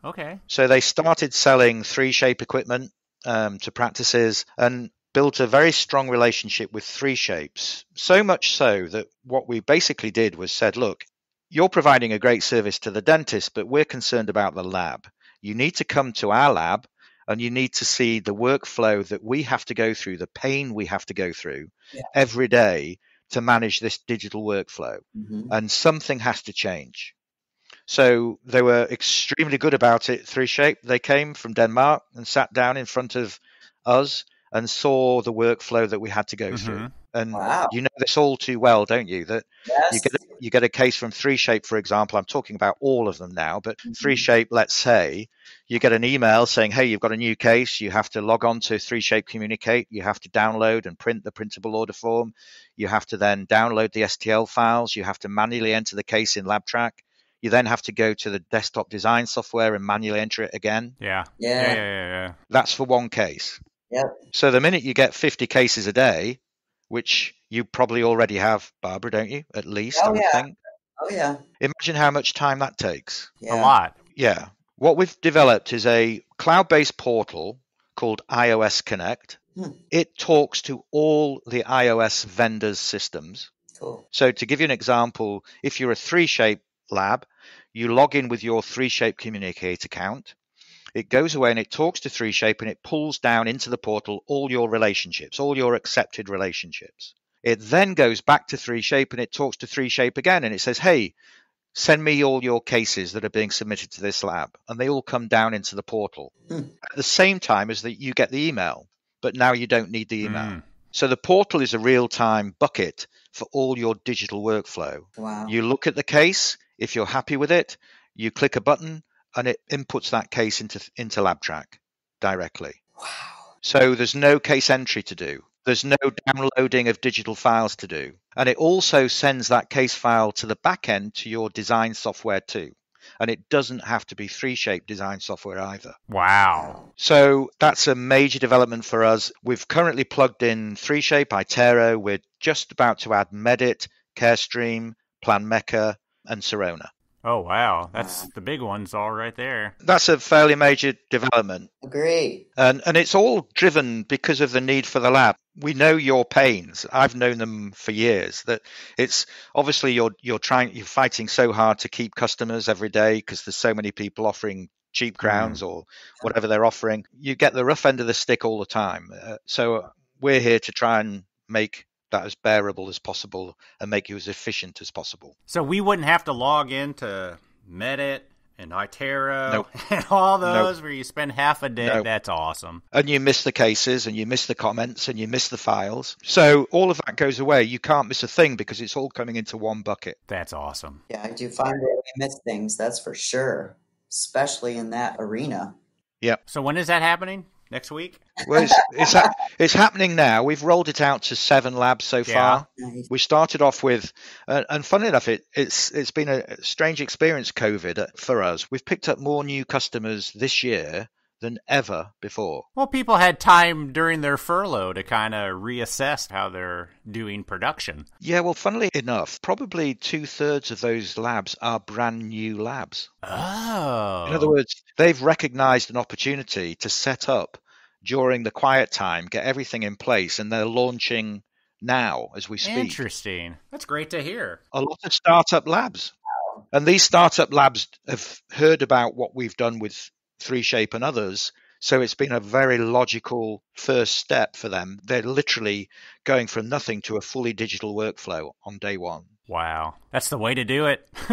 Okay. So they started selling 3Shape equipment um, to practices and built a very strong relationship with 3Shapes. So much so that what we basically did was said, look, you're providing a great service to the dentist, but we're concerned about the lab. You need to come to our lab and you need to see the workflow that we have to go through, the pain we have to go through Yeah. every day to manage this digital workflow Mhm. and something has to change. So they were extremely good about it. 3Shape, they came from Denmark and sat down in front of us and saw the workflow that we had to go through. Mhm. And Wow. you know this all too well, don't you? That Yes. you get a, you get a case from 3Shape, for example. I'm talking about all of them now, but Mhm. 3Shape, let's say, you get an email saying, "Hey, you've got a new case. You have to log on to 3Shape Communicate. You have to download and print the printable order form. You have to then download the STL files. You have to manually enter the case in LabTrac. You then have to go to the desktop design software and manually enter it again. Yeah. Yeah. Yeah. yeah. Yeah. yeah. That's for one case. Yep. So the minute you get 50 cases a day, which you probably already have, Barbara, don't you? At least, Oh, I would yeah. think. Oh yeah. Imagine how much time that takes. Yeah. A lot. Yeah. What we've developed is a cloud based portal called iOS Connect. Hmm. It talks to all the iOS vendors' systems. Cool. So, to give you an example, if you're a 3Shape lab, you log in with your 3Shape communicate account. It goes away and it talks to 3Shape and it pulls down into the portal all your relationships, all your accepted relationships. It then goes back to 3Shape and it talks to 3Shape again and it says, hey, send me all your cases that are being submitted to this lab. And they all come down into the portal Hmm. at the same time as that you get the email, but now you don't need the email. Mm. So the portal is a real time bucket for all your digital workflow. Wow. You look at the case, if you're happy with it, you click a button and it inputs that case into into LabTrac directly. wow. So there's no case entry to do. There's no downloading of digital files to do. And it also sends that case file to the back end to your design software too. And it doesn't have to be 3Shape design software either. Wow. So that's a major development for us. We've currently plugged in 3Shape, iTero. We're just about to add Medit, Carestream, Planmeca, and Sirona. Oh wow, that's Wow. the big ones all right there. That's a fairly major development. Agree. And, and it's all driven because of the need for the lab. We know your pains. I've known them for years. That it's obviously you're you're trying you're fighting so hard to keep customers every day because there's so many people offering cheap crowns or whatever they're offering. You get the rough end of the stick all the time. Uh, so we're here to try and make that as bearable as possible and make you as efficient as possible. So we wouldn't have to log into Medit and iTero Nope. *laughs* and all those where you spend half a day. Nope. That's awesome. and you miss the cases and you miss the comments and you miss the files. So all of that goes away. You can't miss a thing because it's all coming into one bucket. That's awesome. Yeah, I do find that we miss things, that's for sure, especially in that arena. Yeah. So when is that happening? Next week? Well, it's, it's, ha- it's happening now. We've rolled it out to seven labs so Yeah. far. Nice. We started off with, uh, and funny enough, it, it's it's been a strange experience, COVID, for us. We've picked up more new customers this year than ever before. Well, people had time during their furlough to kind of reassess how they're doing production. Yeah, well, funnily enough, probably two thirds of those labs are brand new labs. Oh. In other oh. words, they've recognized an opportunity to set up during the quiet time, get everything in place, and they're launching now as we speak. Interesting. That's great to hear. A lot of startup labs. And these startup labs have heard about what we've done with 3Shape and others. So it's been a very logical first step for them. They're literally going from nothing to a fully digital workflow on day one. Wow. That's the way to do it. *laughs*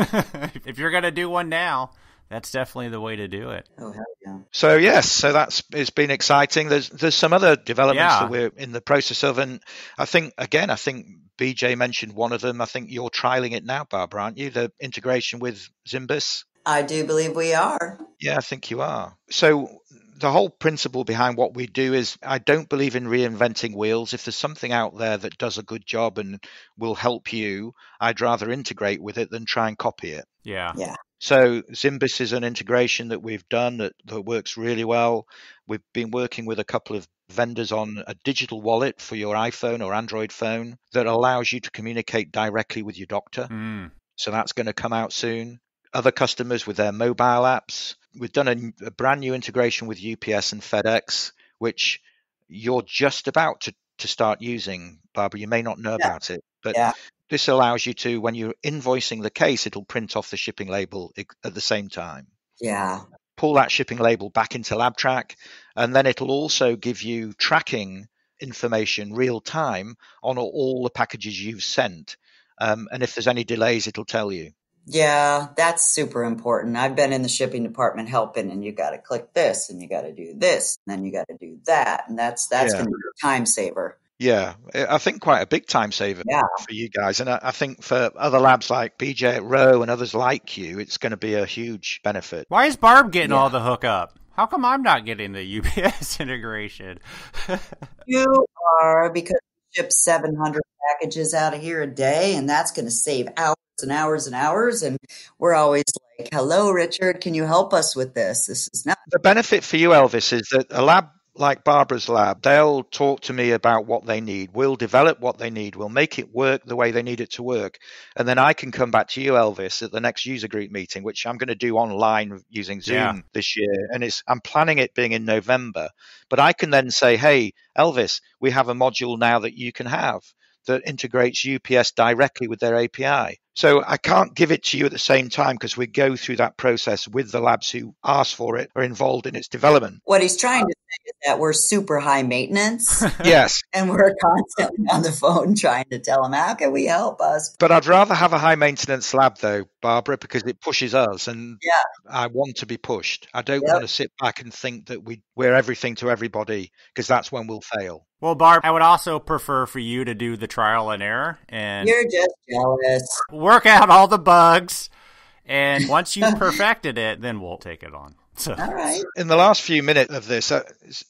if you're going to do one now, that's definitely the way to do it. Oh, hell yeah. So yes, so that's it's been exciting. There's there's some other developments Yeah. that we're in the process of, and I think again, I think BJ mentioned one of them. I think you're trialing it now, Barbara, aren't you? The integration with Zimbus. I do believe we are. Yeah, I think you are. So the whole principle behind what we do is I don't believe in reinventing wheels. If there's something out there that does a good job and will help you, I'd rather integrate with it than try and copy it. Yeah. Yeah. So Zimbus is an integration that we've done that, that works really well. We've been working with a couple of vendors on a digital wallet for your iPhone or Android phone that allows you to communicate directly with your doctor. Mm. So that's going to come out soon. Other customers with their mobile apps. We've done a, a brand new integration with UPS and FedEx, which you're just about to, to start using, Barbara. You may not know Yeah. about it, but Yeah. this allows you to, when you're invoicing the case, it'll print off the shipping label at the same time. Yeah. Pull that shipping label back into LabTrac, and then it'll also give you tracking information real time on all the packages you've sent. Um, and if there's any delays, it'll tell you. Yeah, that's super important. I've been in the shipping department helping and you got to click this and you got to do this and then you got to do that and that's that's Yeah. going to be a time saver. Yeah, I I think quite a big time saver Yeah. for you guys. And I I think for other labs like PJ at Row and others like you, it's going to be a huge benefit. Why is Barb getting Yeah. all the hookup? How come I'm not getting the UPS *laughs* integration? *laughs* You are because we ship 700 packages out of here a day and that's going to save hours and hours and hours and we're always like, "Hello Richard, can you help us with this? This is not The benefit for you, Elvis, is that a lab like Barbara's lab, they'll talk to me about what they need. We'll develop what they need. We'll make it work the way they need it to work. And then I can come back to you, Elvis, at the next user group meeting, which I'm going to do online using Zoom Yeah. this year. And it's I'm planning it being in November. But I can then say, hey, Elvis, we have a module now that you can have that integrates UPS directly with their API. So I can't give it to you at the same time because we go through that process with the labs who ask for it or involved in its development. What he's trying to say is that we're super high maintenance *laughs* Yes, and we're constantly on the phone trying to tell him, how can we help us? but I'd rather have a high maintenance lab though, Barbara, because it pushes us and Yeah. I want to be pushed. I don't Yep. want to sit back and think that we, we're everything to everybody because that's when we'll fail. Well, Barb, I would also prefer for you to do the trial and error and You're just jealous. Work out all the bugs. And once you've *laughs* perfected it, then we'll take it on. So, All right. In the last few minutes of this, uh,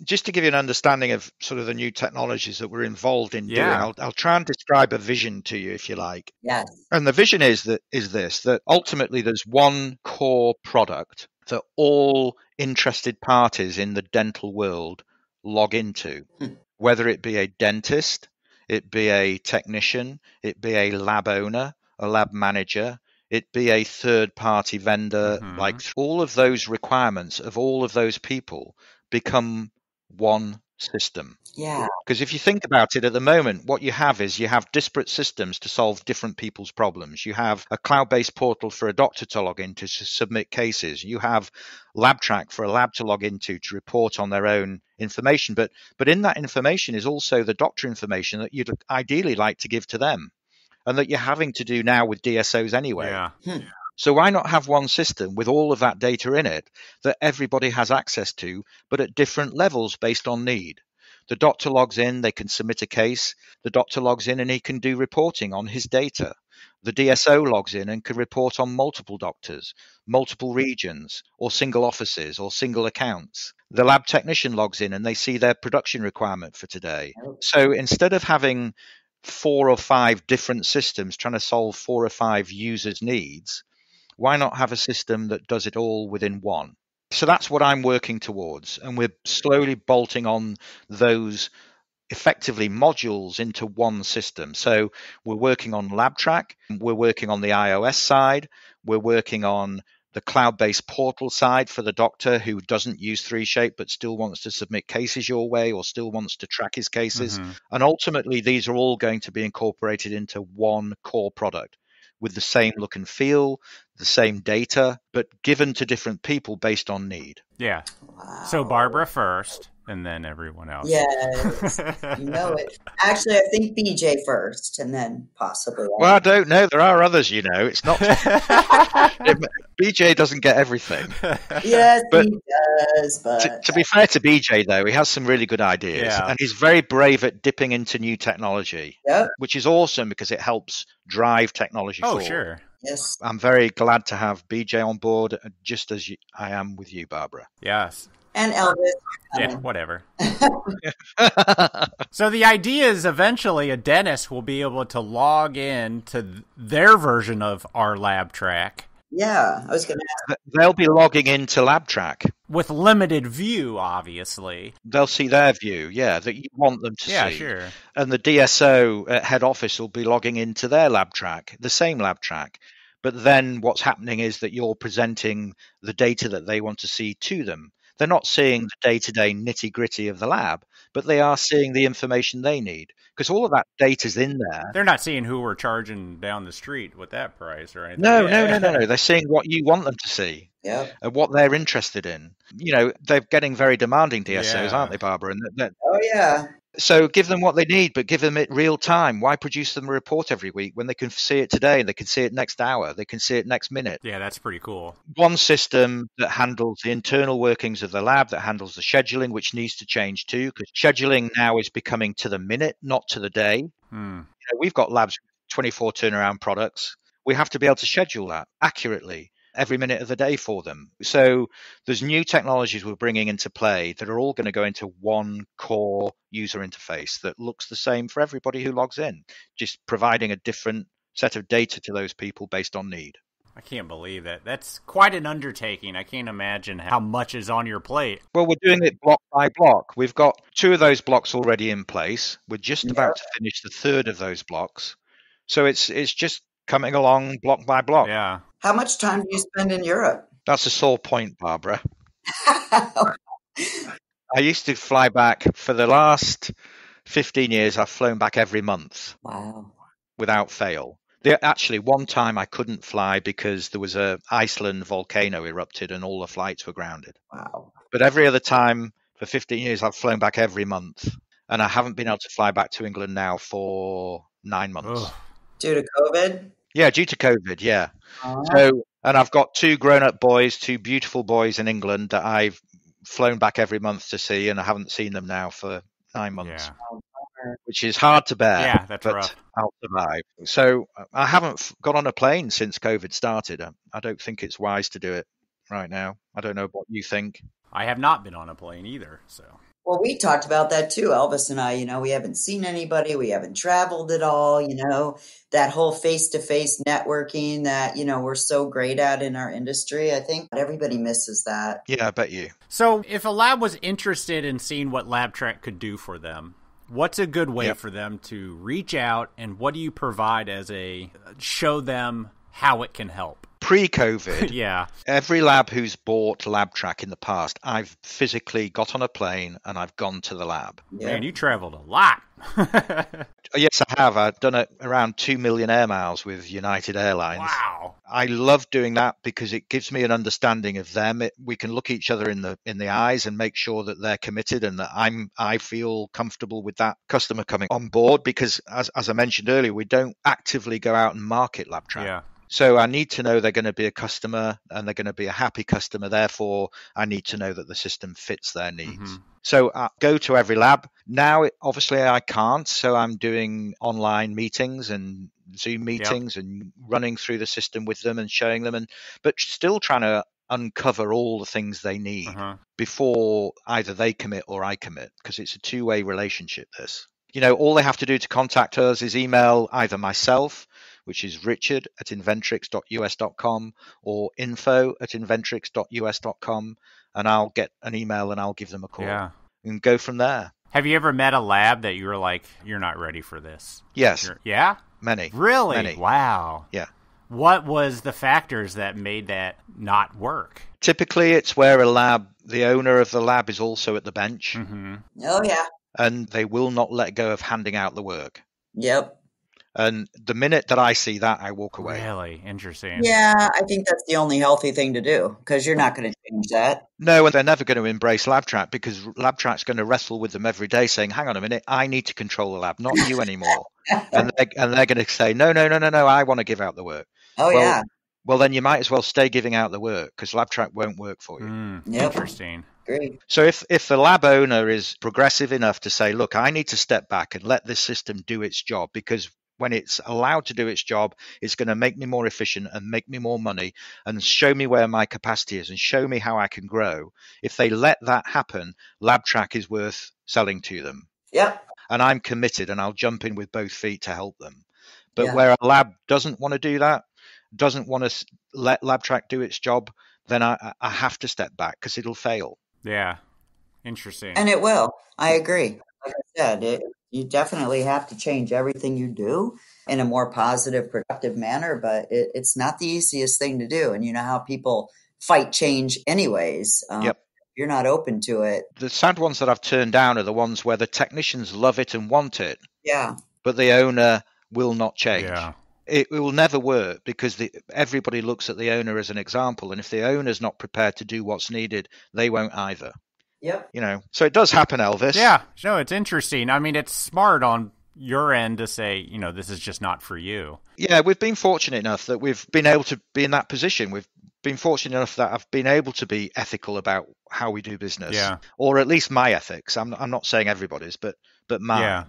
just to give you an understanding of sort of the new technologies that we're involved in doing, I'll, I'll try and describe a vision to you if you like. Yes. And the vision is that is this that ultimately there's one core product that all interested parties in the dental world log into, Hmm. whether it be a dentist, it be a technician, it be a lab owner, a lab manager, it be a third party vendor, Mhm. like all of those requirements of all of those people become one system. Yeah. Because if you think about it at the moment, what you have is you have disparate systems to solve different people's problems. You have a cloud based portal for a doctor to log into to submit cases. You have LabTrac for a lab to log into to report on their own information. But, but in that information is also the doctor information that you'd ideally like to give to them and that you're having to do now with DSOs anyway. yeah. Hmm. So why not have one system with all of that data in it that everybody has access to, but at different levels based on need? The doctor logs in, they can submit a case. The doctor logs in and he can do reporting on his data. The DSO logs in and can report on multiple doctors, multiple regions, or single offices, or single accounts. The lab technician logs in and they see their production requirement for today. Oh. So instead of having four or five different systems trying to solve four or five users' needs, why not have a system that does it all within one? So that's what I'm working towards. And we're slowly bolting on those effectively modules into one system. So we're working on LabTrac, we're working on the iOS side, we're working on the cloud based portal side for the doctor who doesn't use 3Shape but still wants to submit cases your way or still wants to track his cases. Mhm. And ultimately, these are all going to be incorporated into one core product with the same look and feel, the same data, but given to different people based on need. Yeah. Wow. So Barbara first, and then everyone else. Yes. *laughs* you know it. Actually, I think BJ first and then possibly. Well, I don't know. There are others, you know. It's not. *laughs* BJ doesn't get everything. yes, but- he does, but To, to be fair to BJ, though, he has some really good ideas, Yeah. and he's very brave at dipping into new technology, yep, which is awesome because it helps drive technology oh, forward. sure. Yes. I'm very glad to have BJ on board, uh, just as you, I am with you, Barbara. Yes. And Elvis. Yeah, coming. whatever. *laughs* So the idea is eventually a dentist will be able to log in to their version of our lab track Yeah, I was going to They'll be logging into LabTrac. with limited view, obviously. They'll see their view, yeah, that you want them to Yeah, see. sure. And the DSO at head office will be logging into their LabTrac, the same LabTrac. But then what's happening is that you're presenting the data that they want to see to them. They're not seeing the day to day nitty gritty of the lab, but they are seeing the information they need because all of that data's in there. They're not seeing who we're charging down the street with that price or anything. No, Yeah. no, no, no, no. They're seeing what you want them to see Yep. and what they're interested in. You know, they're getting very demanding DSOs, Yeah. aren't they, Barbara? And that, that, Oh yeah. So give them what they need, but give them it real time. Why produce them a report every week when they can see it today? And they can see it next hour. They can see it next minute. Yeah, that's pretty cool. One system that handles the internal workings of the lab, that handles the scheduling, which needs to change too, because scheduling now is becoming to the minute, not to the day. Hmm. You know, we've got labs 24 turnaround products. We have to be able to schedule that accurately every minute of the day for them. So there's new technologies we're bringing into play that are all going to go into one core user interface that looks the same for everybody who logs in, just providing a different set of data to those people based on need. I can't believe that. That's quite an undertaking. I can't imagine how much is on your plate. Well, we're doing it block by block. We've got two of those blocks already in place. We're just about to finish the third of those blocks. So it's it's just coming along block by block. Yeah. How much time do you spend in Europe? That's a sore point, Barbara. *laughs* I used to fly back for the last 15 years. I've flown back every month wow. without fail. The, actually, one time I couldn't fly because there was a Iceland volcano erupted and all the flights were grounded. Wow. But every other time for 15 years, I've flown back every month, and I haven't been able to fly back to England now for nine months. Ugh. Due to COVID? Yeah, due to COVID. Yeah. Uh, So, and I've got two grown-up boys, two beautiful boys in England that I've flown back every month to see, and I haven't seen them now for nine months, Yeah. which is hard to bear. Yeah, that's but rough. I'll survive. So I haven't got on a plane since COVID started. I- I don't think it's wise to do it right now. I don't know what you think. I have not been on a plane either. So Well, we talked about that too, Elvis and I. You know, we haven't seen anybody, we haven't traveled at all. You know, that whole face to face networking that, you know, we're so great at in our industry. I think everybody misses that. Yeah, I bet you. So, if a lab was interested in seeing what LabTrac could do for them, what's a good way Yep. for them to reach out and what do you provide as a uh, show them how it can help? Pre-COVID, *laughs* yeah. every lab who's bought LabTrac in the past, I've physically got on a plane and I've gone to the lab. Yeah. Man, you traveled a lot. *laughs* Oh, Yes, I have. I've done it around two million air miles with United Airlines. wow. I love doing that because it gives me an understanding of them. It, we can look each other in the in the eyes and make sure that they're committed and that I'm I feel comfortable with that customer coming on board because as as I mentioned earlier, we don't actively go out and market LabTrac. Yeah. So I need to know they're going to be a customer and they're going to be a happy customer. Therefore, I need to know that the system fits their needs. Mhm. So I go to every lab. Now, obviously, I can't. So I'm doing online meetings and Zoom meetings and running through the system with them and showing them, and but still trying to uncover all the things they need Uh-huh. before either they commit or I commit because it's a two way relationship. This, you know, all they have to do to contact us is email either myself, which is richard at inventrix.us.com, or info at inventrix.us.com, and I'll get an email and I'll give them a call Yeah. and go from there. Have you ever met a lab that you were like, you're not ready for this? Yes, You're- yeah? many. Really? Many. Wow. Yeah. What was the factors that made that not work? Typically, it's where a lab, the owner of the lab is also at the bench, Mm-hmm. Oh, yeah. and they will not let go of handing out the work. Yep. And the minute that I see that, I walk away. Really interesting. Yeah, I think that's the only healthy thing to do because you're not going to change that. No, and they're never going to embrace LabTrac because LabTrac's going to wrestle with them every day, saying, "Hang on a minute, I need to control the lab, not you anymore." *laughs* and they're, and they're going to say, "No, no, no, no, no, I want to give out the work." Oh, Well, yeah. Well, then you might as well stay giving out the work because LabTrac won't work for you. Mm, Yep. Interesting. Great. So if if the lab owner is progressive enough to say, "Look, I need to step back and let this system do its job," because when it's allowed to do its job, it's going to make me more efficient and make me more money and show me where my capacity is and show me how I can grow. If they let that happen, LabTrac is worth selling to them. Yep. And I'm committed and I'll jump in with both feet to help them. But Yeah. where a lab doesn't want to do that, doesn't want to let LabTrac do its job, then I, I have to step back because it'll fail. Yeah. Interesting. And it will. I agree. Like I said, it, you definitely have to change everything you do in a more positive, productive manner, but it, it's not the easiest thing to do. And you know how people fight change, anyways. Um, Yep. You're not open to it. The sad ones that I've turned down are the ones where the technicians love it and want it, Yeah. but the owner will not change. yeah. It, it will never work because the, everybody looks at the owner as an example, and if the owner's not prepared to do what's needed, they won't either. Yep. You know, so it does happen, Elvis. Yeah. No, it's interesting. I mean, it's smart on your end to say, you know, this is just not for you. Yeah, we've been fortunate enough that we've been able to be in that position. We've been fortunate enough that I've been able to be ethical about how we do business, Yeah. or at least my ethics. I'm I'm not saying everybody's, but but mine. Yeah.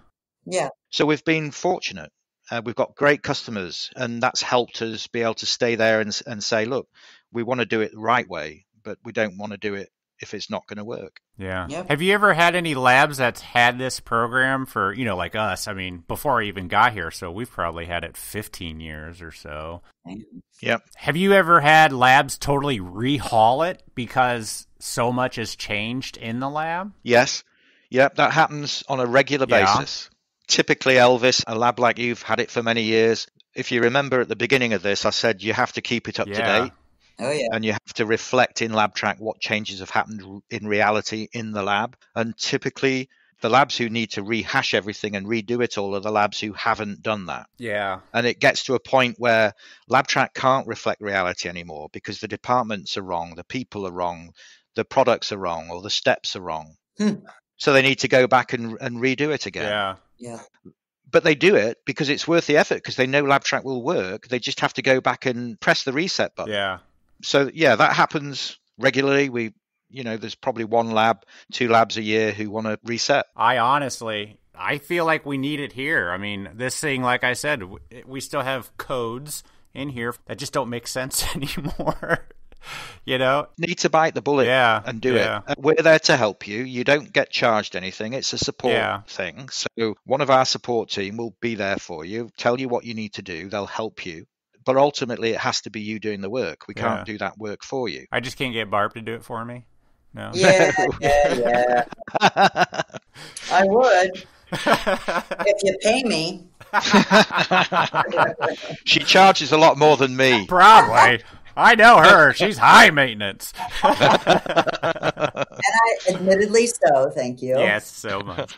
Yeah. So we've been fortunate. Uh, we've got great customers, and that's helped us be able to stay there and and say, look, we want to do it the right way, but we don't want to do it if it's not going to work. Yeah. Yep. Have you ever had any labs that's had this program for, you know, like us? I mean, before I even got here, so we've probably had it 15 years or so. Yep. Have you ever had labs totally rehaul it because so much has changed in the lab? Yes. Yep. That happens on a regular Yeah. basis. Typically, Elvis, a lab like you've had it for many years. If you remember at the beginning of this, I said you have to keep it up to date. Oh, yeah. and you have to reflect in LabTrac what changes have happened in reality in the lab. And typically, The labs who need to rehash everything and redo it all are the labs who haven't done that. Yeah. And it gets to a point where LabTrac can't reflect reality anymore because the departments are wrong, the people are wrong, the products are wrong, or the steps are wrong. Hmm. So they need to go back and, and redo it again. Yeah. Yeah. But they do it because it's worth the effort because they know LabTrac will work. They just have to go back and press the reset button. Yeah. So yeah, that happens regularly. We you know, there's probably one lab, two labs a year who want to reset. I honestly, I feel like we need it here. I mean, this thing, like I said, we still have codes in here that just don't make *laughs* sense anymore. *laughs* you know? Need to bite the bullet Yeah, and do yeah. it. Uh, We're there to help you. You don't get charged anything. It's a support Yeah. thing. So one of our support team will be there for you, tell you what you need to do. They'll help you. But ultimately, it has to be you doing the work. We can't Yeah. do that work for you. I just can't get Barb to do it for me. No. Yeah, yeah, yeah. *laughs* I would *laughs* if you pay me. *laughs* she charges a lot more than me. Probably. I know her. She's high maintenance. And I admittedly so, thank you. yes, so much.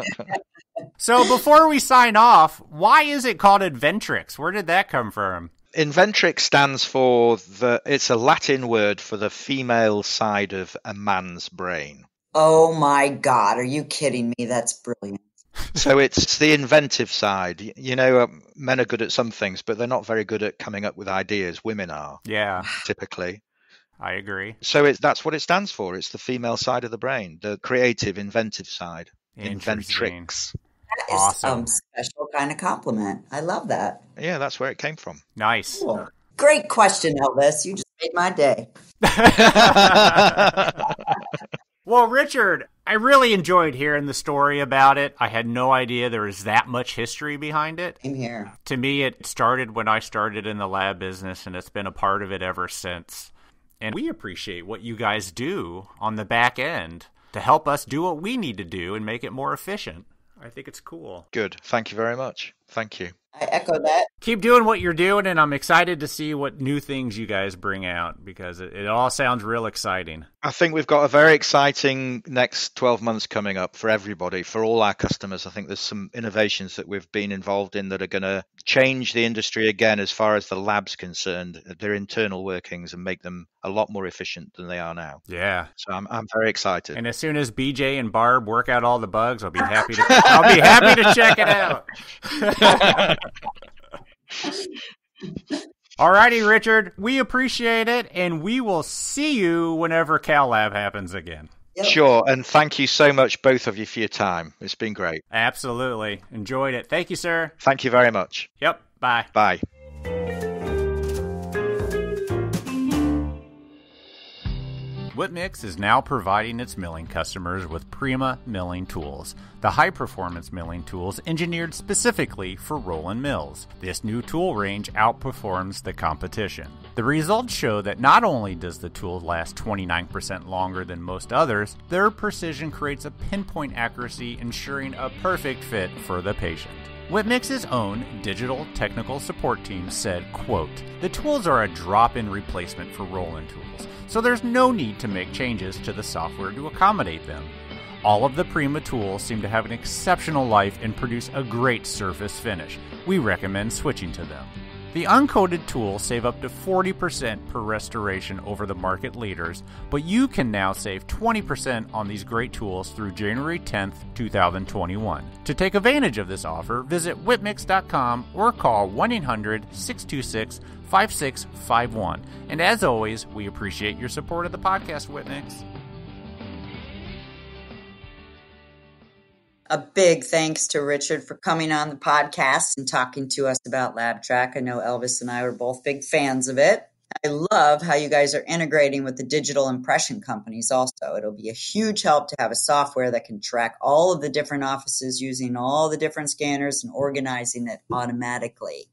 So before we sign off, why is it called Inventrix? Where did that come from? Inventrix stands for the. It's a Latin word for the female side of a man's brain. Oh my god, are you kidding me? That's brilliant. *laughs* *laughs* So it's the inventive side. You know, um, men are good at some things, but they're not very good at coming up with ideas. Women are Yeah, typically. I agree. So it's that's what it stands for. It's the female side of the brain, the creative, inventive side. Interesting. Inventrix. That is um, Awesome. a special kind of compliment. I love that. Yeah, that's where it came from. Nice. Cool. Great question, Elvis. You just made my day. *laughs* Well, Richard, I really enjoyed hearing the story about it. I had no idea there was that much history behind it. Same here. To me, it started when I started in the lab business, and it's been a part of it ever since. And we appreciate what you guys do on the back end to help us do what we need to do and make it more efficient. I think it's cool. Good. Thank you very much. Thank you. I echo that. Keep doing what you're doing, and I'm excited to see what new things you guys bring out because it, it all sounds real exciting. I think we've got a very exciting next 12 months coming up for everybody, for all our customers. I think there's some innovations that we've been involved in that are going to change the industry again as far as the lab's concerned, their internal workings, and make them a lot more efficient than they are now. Yeah. So I'm, I'm very excited. And as soon as BJ and Barb work out all the bugs, I'll be happy to I'll be happy to check it out. *laughs* *laughs* Alrighty, Richard. We appreciate it, and we will see you whenever Cal Lab happens again. Yep. Sure. And thank you so much, both of you, for your time. It's been great. Absolutely. Enjoyed it. Thank you, sir. Thank you very much. Yep. Bye. Bye. Whip Mix is now providing its milling customers with Prima milling tools, the high performance milling tools engineered specifically for Roland mills. This new tool range outperforms the competition. The results show that not only does the tool last 29% longer than most others, their precision creates a pinpoint accuracy ensuring a perfect fit for the patient. Whip Mix's own digital technical support team said, quote, The tools are a drop-in replacement for Roland tools, so there's no need to make changes to the software to accommodate them. All of the Prima tools seem to have an exceptional life and produce a great surface finish. We recommend switching to them. The uncoated tools save up to 40% per restoration over the market leaders, but you can now save 20% on these great tools through January 10th, 2021. To take advantage of this offer, visit whipmix.com or call 1 800 626 5651. And as always, we appreciate your support of the podcast, Whip Mix. A big thanks to Richard for coming on the podcast and talking to us about LabTrac. I know Elvis and I were both big fans of it. I love how you guys are integrating with the digital impression companies also. It'll be a huge help to have a software that can track all of the different offices using all the different scanners and organizing it automatically.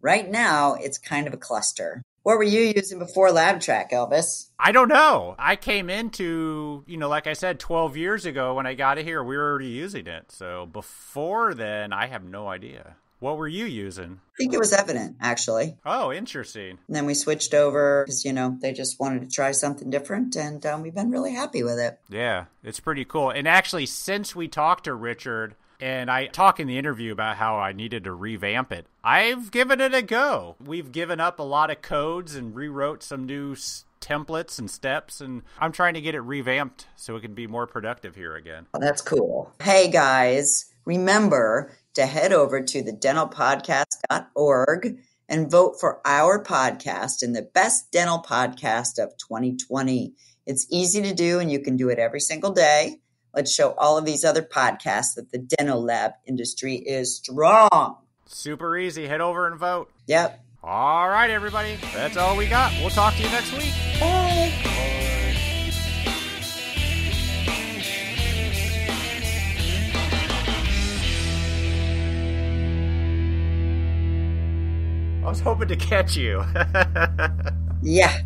Right now, it's kind of a cluster. What were you using before LabTrac, Elvis? I don't know. I came into, you know, like I said, 12 years ago when I got it here, we were already using it. So before then, I have no idea. What were you using? I think it was evident, actually. Oh, interesting. And then we switched over because, you know, they just wanted to try something different, and um, we've been really happy with it. Yeah, it's pretty cool. And actually, since we talked to Richard, and I talk in the interview about how I needed to revamp it. I've given it a go. We've given up a lot of codes and rewrote some new s- templates and steps, and I'm trying to get it revamped so it can be more productive here again. Oh, that's cool. Hey, guys, remember to head over to the dentalpodcast.org and vote for our podcast in the best dental podcast of 2020. It's easy to do, and you can do it every single day. Let's show all of these other podcasts that the dental lab industry is strong. Super easy. Head over and vote. Yep. All right, everybody. That's all we got. We'll talk to you next week. Bye. I was hoping to catch you. *laughs* Yeah.